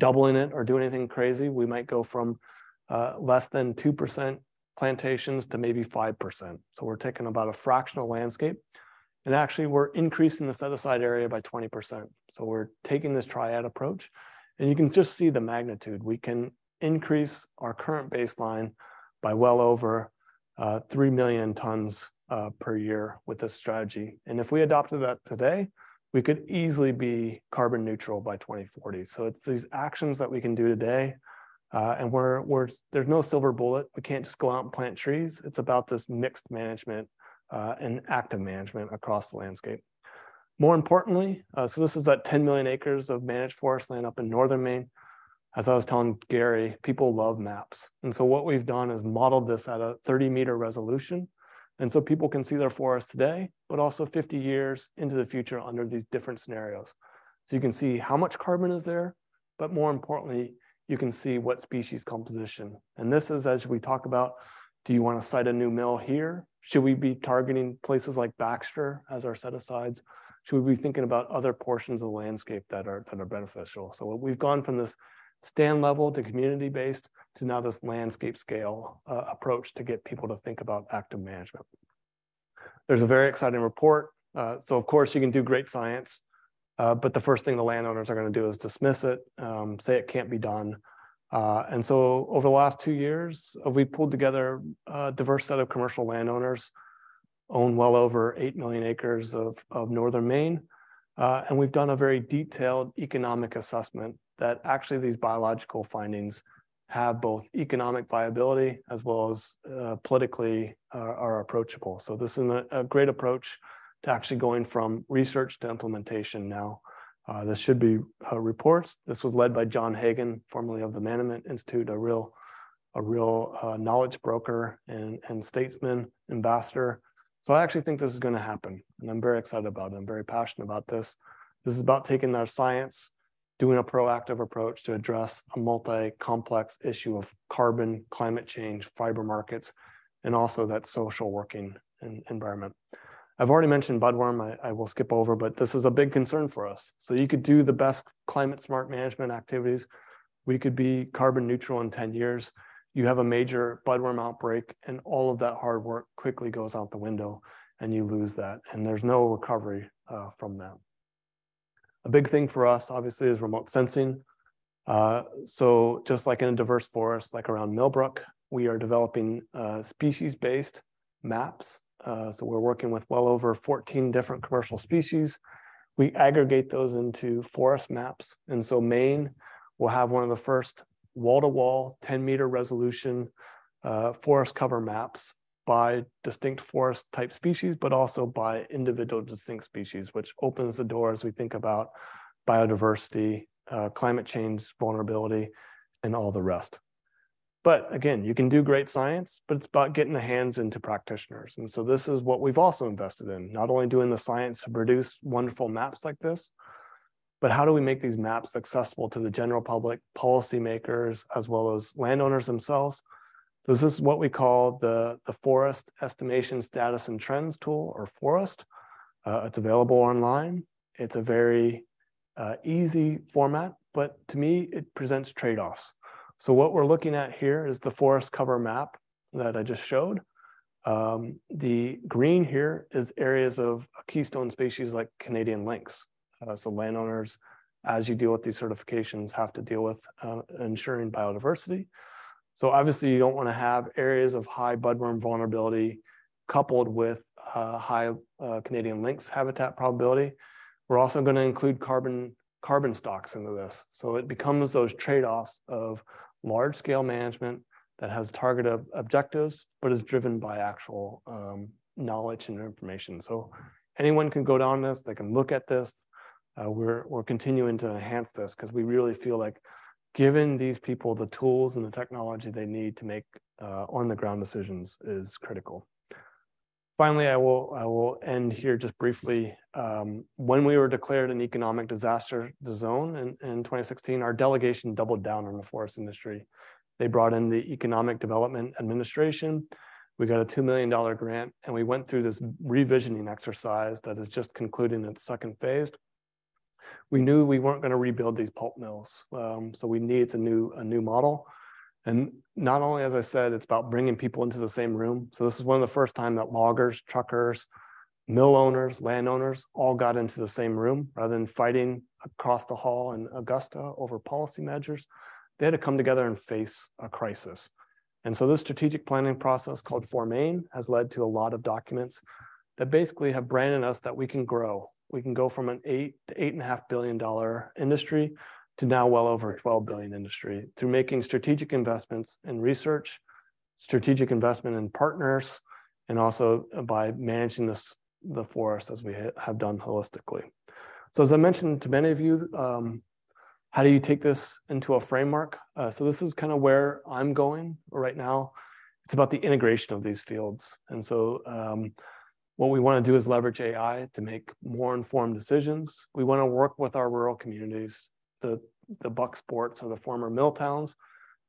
doubling it or doing anything crazy. We might go from uh, less than 2% plantations to maybe 5%. So we're taking about a fractional landscape and actually we're increasing the set aside area by 20%. So we're taking this triad approach and you can just see the magnitude. We can increase our current baseline by well over uh, 3 million tons uh, per year with this strategy. And if we adopted that today, we could easily be carbon neutral by 2040. So it's these actions that we can do today. Uh, and we're, we're, there's no silver bullet. We can't just go out and plant trees. It's about this mixed management uh, and active management across the landscape. More importantly, uh, so this is that 10 million acres of managed forest land up in northern Maine. As I was telling Gary, people love maps. And so what we've done is modeled this at a 30 meter resolution and so people can see their forest today, but also 50 years into the future under these different scenarios. So you can see how much carbon is there, but more importantly, you can see what species composition. And this is as we talk about, do you want to site a new mill here? Should we be targeting places like Baxter as our set asides? Should we be thinking about other portions of the landscape that are, that are beneficial? So we've gone from this stand level to community based to now this landscape scale uh, approach to get people to think about active management. There's a very exciting report. Uh, so of course you can do great science, uh, but the first thing the landowners are gonna do is dismiss it, um, say it can't be done. Uh, and so over the last two years, uh, we pulled together a diverse set of commercial landowners, own well over 8 million acres of, of Northern Maine. Uh, and we've done a very detailed economic assessment that actually these biological findings have both economic viability as well as uh, politically uh, are approachable. So this is a, a, great approach to actually going from research to implementation now. Uh, this should be uh, reports. This was led by John Hagan, formerly of the Manomet Institute, a real, a real uh, knowledge broker and, and statesman, ambassador. So I actually think this is going to happen, and I'm very excited about it. I'm very passionate about this. This is about taking our science doing a proactive approach to address a multi-complex issue of carbon, climate change, fiber markets, and also that social working environment. I've already mentioned budworm, I, I, will skip over, but this is a big concern for us. So you could do the best climate smart management activities. We could be carbon neutral in 10 years. You have a major budworm outbreak and all of that hard work quickly goes out the window and you lose that. And there's no recovery uh, from that. A big thing for us, obviously, is remote sensing. Uh, so just like in a diverse forest, like around Millbrook, we are developing uh, species-based maps. Uh, so we're working with well over 14 different commercial species. We aggregate those into forest maps. And so Maine will have one of the first wall-to-wall 10 meter resolution uh, forest cover maps by distinct forest type species, but also by individual distinct species, which opens the door as we think about biodiversity, uh, climate change vulnerability, and all the rest. But again, you can do great science, but it's about getting the hands into practitioners. And so this is what we've also invested in, not only doing the science to produce wonderful maps like this, but how do we make these maps accessible to the general public, policymakers, as well as landowners themselves? This is what we call the, the Forest Estimation Status and Trends tool, or FOREST. Uh, it's available online. It's a very uh, easy format, but to me, it presents trade-offs. So what we're looking at here is the forest cover map that I just showed. Um, the green here is areas of keystone species like Canadian lynx. Uh, so landowners, as you deal with these certifications, have to deal with uh, ensuring biodiversity. So obviously you don't want to have areas of high budworm vulnerability coupled with uh, high uh, Canadian lynx habitat probability. We're also going to include carbon carbon stocks into this. So it becomes those trade-offs of large scale management that has targeted objectives, but is driven by actual um, knowledge and information. So anyone can go down this, they can look at this. Uh, we're, we're continuing to enhance this because we really feel like giving these people the tools and the technology they need to make uh, on the ground decisions is critical. Finally, I will, I will end here just briefly. Um, when we were declared an economic disaster zone in, in 2016, our delegation doubled down on the forest industry. They brought in the Economic Development Administration. We got a $2 million grant and we went through this revisioning exercise that is just concluding its second phase. We knew we weren't going to rebuild these pulp mills. Um, so we needed a new, a new model. And not only, as I said, it's about bringing people into the same room. So this is one of the first time that loggers, truckers, mill owners, landowners all got into the same room rather than fighting across the hall in Augusta over policy measures. They had to come together and face a crisis. And so this strategic planning process called For Maine has led to a lot of documents that basically have branded us that we can grow. We can go from an eight to eight and a half billion dollar industry to now well over 12 billion industry through making strategic investments in research, strategic investment in partners, and also by managing this, the forest as we have done holistically. So as I mentioned to many of you, um, how do you take this into a framework? Uh, so this is kind of where I'm going right now. It's about the integration of these fields. And so um, what we want to do is leverage AI to make more informed decisions. We want to work with our rural communities the, the Bucksports or the former mill towns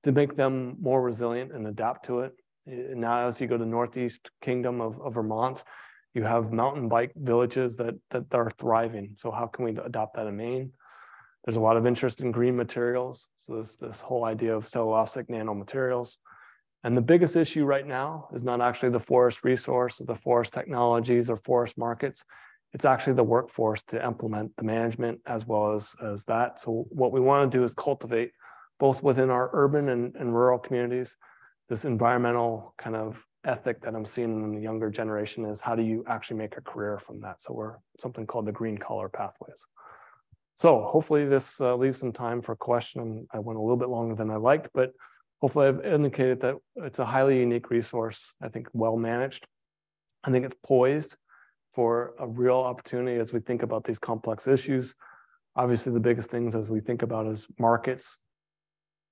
to make them more resilient and adapt to it. Now, as you go to Northeast Kingdom of, of Vermont, you have mountain bike villages that, that are thriving. So how can we adopt that in Maine? There's a lot of interest in green materials. So this, this whole idea of cellulosic nanomaterials. And the biggest issue right now is not actually the forest resource or the forest technologies or forest markets it's actually the workforce to implement the management as well as, as that. So what we want to do is cultivate both within our urban and, and rural communities, this environmental kind of ethic that I'm seeing in the younger generation is how do you actually make a career from that? So we're something called the green collar pathways. So hopefully this uh, leaves some time for question. I went a little bit longer than I liked, but hopefully I've indicated that it's a highly unique resource. I think well managed. I think it's poised for a real opportunity as we think about these complex issues. Obviously, the biggest things as we think about is markets,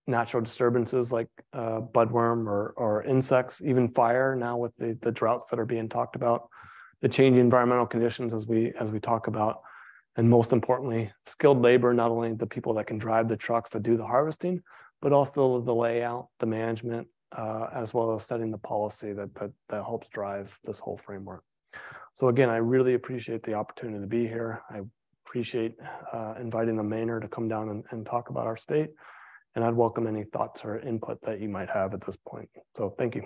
natural disturbances like uh, budworm or, or insects, even fire now with the, the droughts that are being talked about, the changing environmental conditions as we as we talk about, and most importantly, skilled labor, not only the people that can drive the trucks to do the harvesting, but also the layout, the management, uh, as well as setting the policy that, that, that helps drive this whole framework. So again, I really appreciate the opportunity to be here. I appreciate uh, inviting the Mainer to come down and, and talk about our state. And I'd welcome any thoughts or input that you might have at this point. So thank you.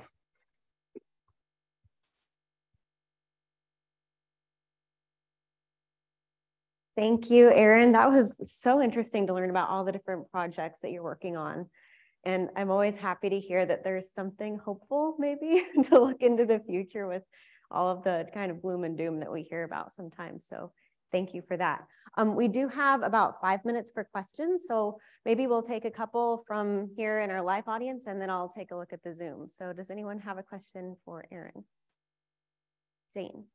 Thank you, Aaron. That was so interesting to learn about all the different projects that you're working on. And I'm always happy to hear that there's something hopeful, maybe, to look into the future with all of the kind of gloom and doom that we hear about sometimes. So thank you for that. Um, we do have about five minutes for questions. So maybe we'll take a couple from here in our live audience and then I'll take a look at the Zoom. So does anyone have a question for Aaron? Jane.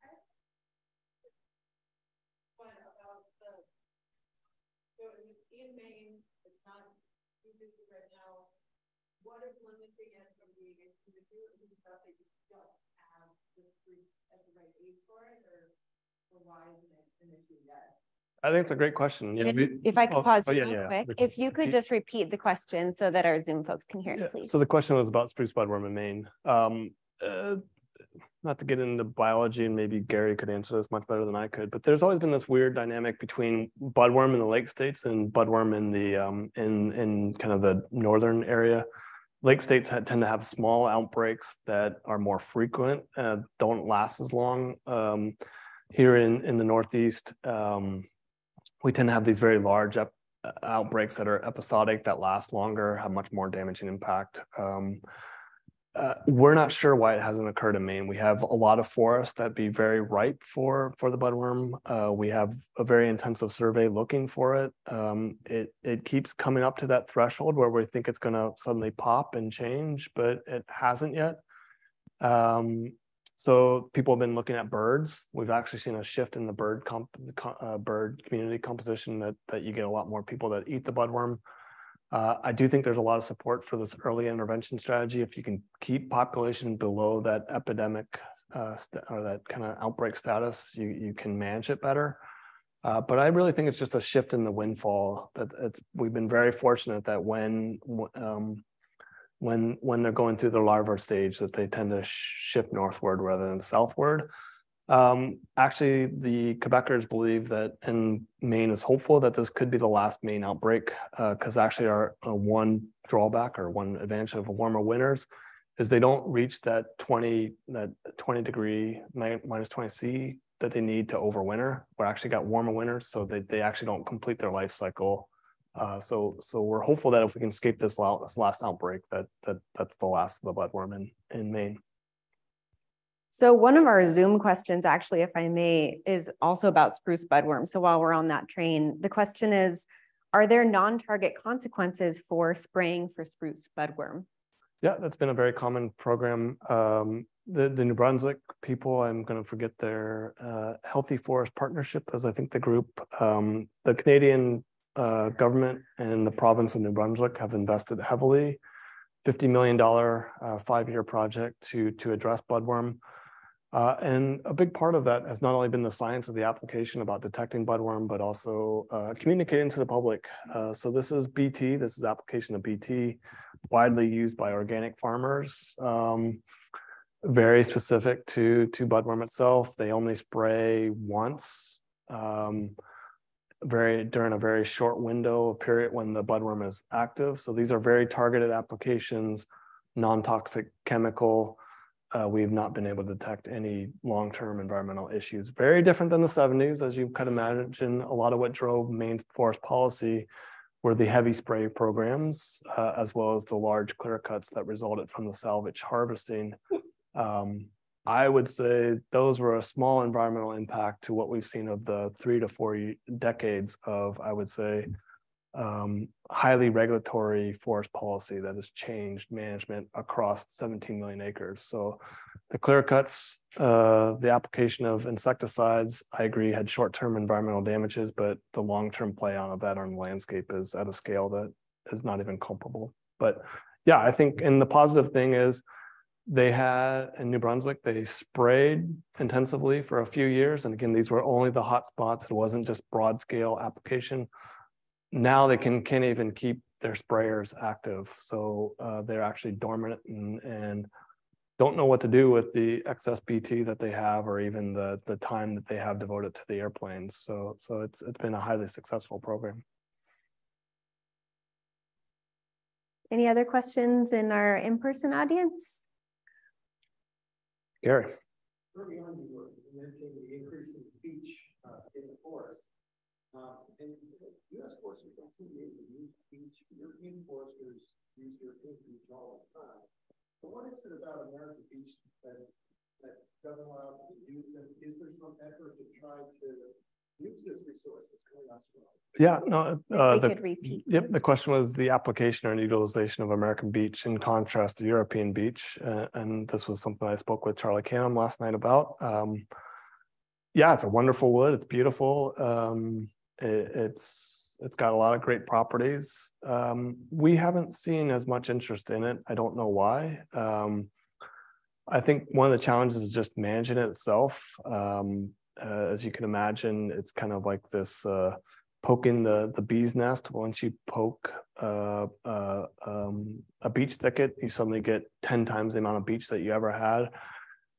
what is limiting it from being able to do it because that you don't have the at the right age for it or, or why isn't it an issue yet?
I think it's a great question.
Yeah, we, if I could oh, pause oh, yeah, real yeah. quick, if you could just repeat the question so that our Zoom folks can hear it, please.
So the question was about spruce budworm in Maine. Um, uh, not to get into biology, and maybe Gary could answer this much better than I could, but there's always been this weird dynamic between budworm in the lake states and budworm in the um, in in kind of the northern area lake states tend to have small outbreaks that are more frequent, uh, don't last as long. Um, here in, in the Northeast, um, we tend to have these very large ep- outbreaks that are episodic, that last longer, have much more damaging impact. Um, uh, we're not sure why it hasn't occurred in Maine. We have a lot of forests that be very ripe for for the budworm. Uh, we have a very intensive survey looking for it. Um, it it keeps coming up to that threshold where we think it's going to suddenly pop and change, but it hasn't yet. Um, so people have been looking at birds. We've actually seen a shift in the bird comp, uh, bird community composition that that you get a lot more people that eat the budworm. Uh, I do think there's a lot of support for this early intervention strategy. If you can keep population below that epidemic uh, or that kind of outbreak status, you, you can manage it better. Uh, but I really think it's just a shift in the windfall. That we've been very fortunate that when um, when when they're going through the larval stage, that they tend to shift northward rather than southward. Um, actually, the Quebecers believe that, and Maine is hopeful that this could be the last Maine outbreak, because uh, actually, our uh, one drawback or one advantage of warmer winters is they don't reach that 20 that 20 degree minus 20 C that they need to overwinter. We actually got warmer winters, so they, they actually don't complete their life cycle. Uh, so so we're hopeful that if we can escape this last, this last outbreak, that that that's the last of the budworm in in Maine.
So one of our Zoom questions, actually, if I may, is also about spruce budworm. So while we're on that train, the question is, are there non-target consequences for spraying for spruce budworm?
Yeah, that's been a very common program. Um, the, the New Brunswick people, I'm going to forget their uh, Healthy Forest Partnership, as I think the group, um, the Canadian uh, government and the province of New Brunswick have invested heavily, $50 million uh, five-year project to, to address budworm. Uh, and a big part of that has not only been the science of the application about detecting budworm, but also uh, communicating to the public. Uh, so this is BT, this is application of BT, widely used by organic farmers, um, very specific to, to budworm itself. They only spray once, um, very during a very short window, a period when the budworm is active. So these are very targeted applications, non-toxic chemical, uh, we've not been able to detect any long-term environmental issues. Very different than the 70s, as you could imagine. A lot of what drove Maine's forest policy were the heavy spray programs, uh, as well as the large clear cuts that resulted from the salvage harvesting. Um, I would say those were a small environmental impact to what we've seen of the three to four decades of, I would say, um, highly regulatory forest policy that has changed management across 17 million acres. So the clear cuts, uh, the application of insecticides, I agree, had short-term environmental damages, but the long-term play on of that on the landscape is at a scale that is not even comparable. But yeah, I think, and the positive thing is they had in New Brunswick, they sprayed intensively for a few years. And again, these were only the hot spots. It wasn't just broad scale application now they can can't even keep their sprayers active. So uh, they're actually dormant and, and don't know what to do with the excess BT that they have, or even the the time that they have devoted to the airplanes. So so it's it's been a highly successful program.
Any other questions in our in-person audience?
Gary.
Early on, you were mentioning the increase in beech uh, in the forest. Um, and U.S. foresters don't seem to be able to use beech. European foresters use European beech all the time. But what is it about American beech that, that doesn't allow the use? And is there some effort to try to use this resource that's coming us from?
Yeah, no, uh,
we
the,
could repeat.
Yep, the question was the application and utilization of American beech in contrast to European beech. Uh, and this was something I spoke with Charlie Canham last night about. Um, yeah, it's a wonderful wood. It's beautiful. Um, it, it's it's got a lot of great properties. Um, we haven't seen as much interest in it. I don't know why. Um, I think one of the challenges is just managing it itself. Um, uh, as you can imagine, it's kind of like this uh, poking the the bee's nest. Once you poke uh, uh, um, a beech thicket, you suddenly get ten times the amount of beech that you ever had.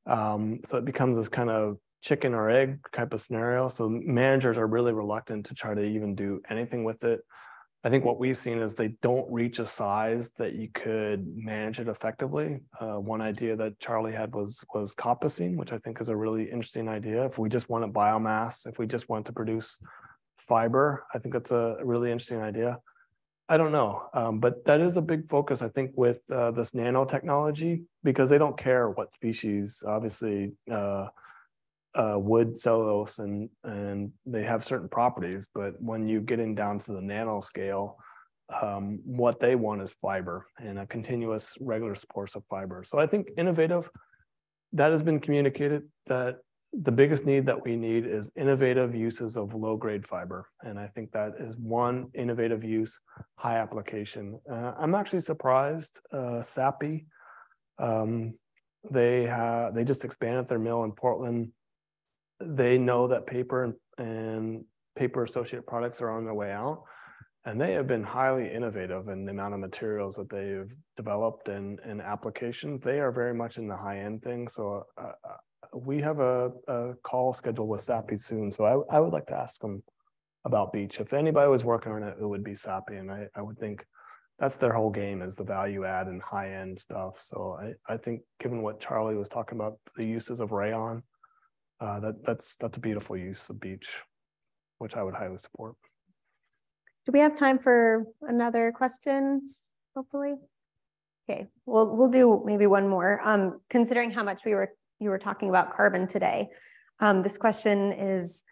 Um, so it becomes this kind of chicken or egg type of scenario. So managers are really reluctant to try to even do anything with it. I think what we've seen is they don't reach a size that you could manage it effectively. Uh, one idea that Charlie had was was coppicing, which I think is a really interesting idea. If we just wanted biomass, if we just want to produce fiber, I think that's a really interesting idea. I don't know, um, but that is a big focus, I think, with uh, this nanotechnology because they don't care what species. Obviously, uh, uh, wood, cellulose, and and they have certain properties. But when you get in down to the nano scale, um, what they want is fiber and a continuous regular source of fiber. So I think innovative. That has been communicated that the biggest need that we need is innovative uses of low grade fiber. And I think that is one innovative use, high application. Uh, I'm actually surprised, uh, Sappi, um, they they just expanded their mill in Portland. They know that paper and, paper associated products are on their way out. And they have been highly innovative in the amount of materials that they've developed and, and applications. They are very much in the high end thing. So uh, we have a, a call scheduled with Sappi soon, so I, I would like to ask them about Beech. If anybody was working on it, it would be Sappi, and I, I would think that's their whole game is the value add and high end stuff. So I, I think given what Charlie was talking about, the uses of rayon, uh, that that's that's a beautiful use of beech, which I would highly support.
Do we have time for another question? Hopefully. Okay, well, we'll do maybe one more. Um, considering how much we were you were talking about carbon today. Um, this question is,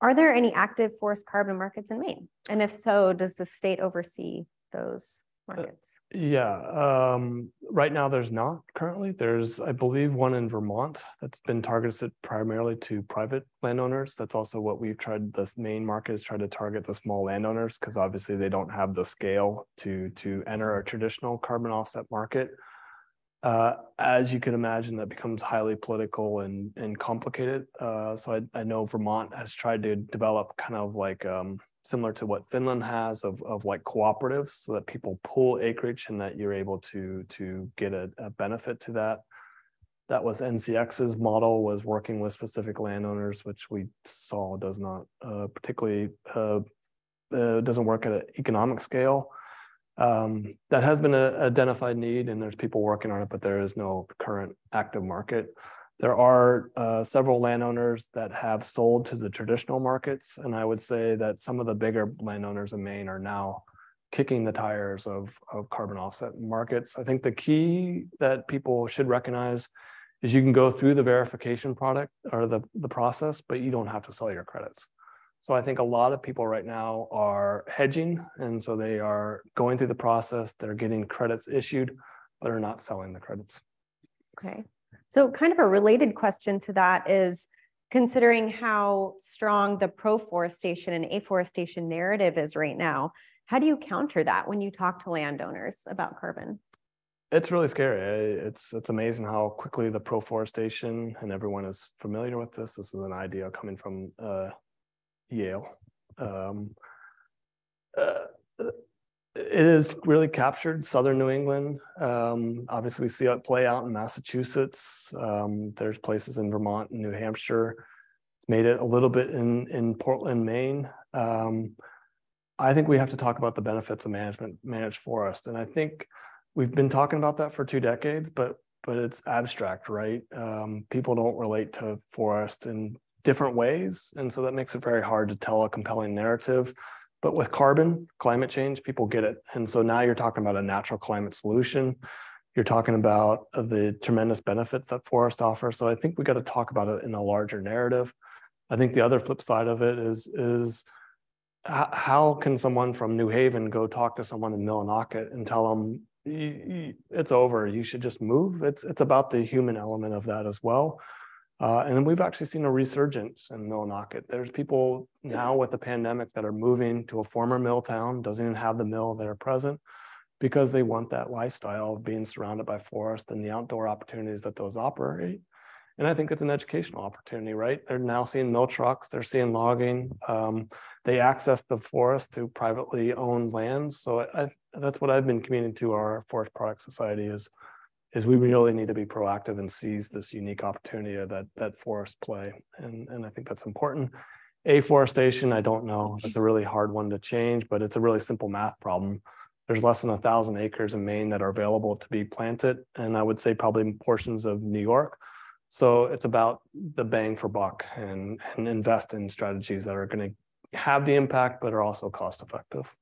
are there any active forest carbon markets in Maine? And if so, does the state oversee those markets?
Uh, yeah, um, right now there's not currently. There's, I believe, one in Vermont that's been targeted primarily to private landowners. That's also what we've tried. The main market is try to target the small landowners because obviously they don't have the scale to to enter a traditional carbon offset market. Uh, as you can imagine, that becomes highly political and, and complicated. Uh, so I, I, know Vermont has tried to develop kind of like um, similar to what Finland has of, of like cooperatives so that people pull acreage and that you're able to, to get a, a benefit to that. That was NCX's model was working with specific landowners, which we saw does not uh, particularly, uh, uh, doesn't work at an economic scale. Um, that has been an identified need and there's people working on it, but there is no current active market. There are uh, several landowners that have sold to the traditional markets. And I would say that some of the bigger landowners in Maine are now kicking the tires of, of carbon offset markets. I think the key that people should recognize is you can go through the verification product or the, the process, but you don't have to sell your credits. So I think a lot of people right now are hedging. And so they are going through the process, they're getting credits issued, but are not selling the credits.
Okay. So kind of a related question to that is considering how strong the pro-forestation and afforestation narrative is right now, how do you counter that when you talk to landowners about carbon?
It's really scary. It's it's amazing how quickly the pro-forestation and everyone is familiar with this. This is an idea coming from uh, Yale. Um, uh, it is really captured southern New England. Um, obviously, we see it play out in Massachusetts. Um, there's places in Vermont and New Hampshire. It's made it a little bit in in Portland, Maine. Um, I think we have to talk about the benefits of management managed forest, and I think we've been talking about that for two decades, but but it's abstract, right? Um, people don't relate to forest in different ways. And so that makes it very hard to tell a compelling narrative. But with carbon, climate change, people get it. And so now you're talking about a natural climate solution. You're talking about the tremendous benefits that forests offer. So I think we got to talk about it in a larger narrative. I think the other flip side of it is is how can someone from New Haven go talk to someone in Millinocket and tell them it's over, you should just move? It's it's about the human element of that as well. Uh, and then we've actually seen a resurgence in Millinocket. There's people now with the pandemic that are moving to a former mill town, doesn't even have the mill there present, because they want that lifestyle of being surrounded by forest and the outdoor opportunities that those operate. And I think it's an educational opportunity, right? They're now seeing mill trucks, they're seeing logging. Um, they access the forest through privately owned lands. So I, that's what I've been communicating to our Forest Product Society is is we really need to be proactive and seize this unique opportunity that that forests play. And, and I think that's important. Afforestation, I don't know. Mm-hmm. It's a really hard one to change, but it's a really simple math problem. There's less than a thousand acres in Maine that are available to be planted. And I would say probably portions of New York. So it's about the bang for buck and, and invest in strategies that are going to have the impact, but are also cost effective.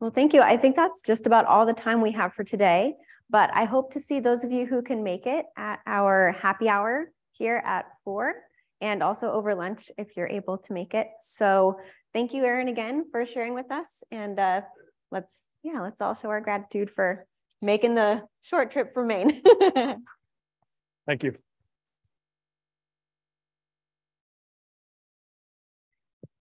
Well, thank you. I think that's just about all the time we have for today. But I hope to see those of you who can make it at our happy hour here at four and also over lunch if you're able to make it. So thank you, Aaron, again for sharing with us. And uh, let's, yeah, let's all show our gratitude for making the short trip from Maine.
thank you.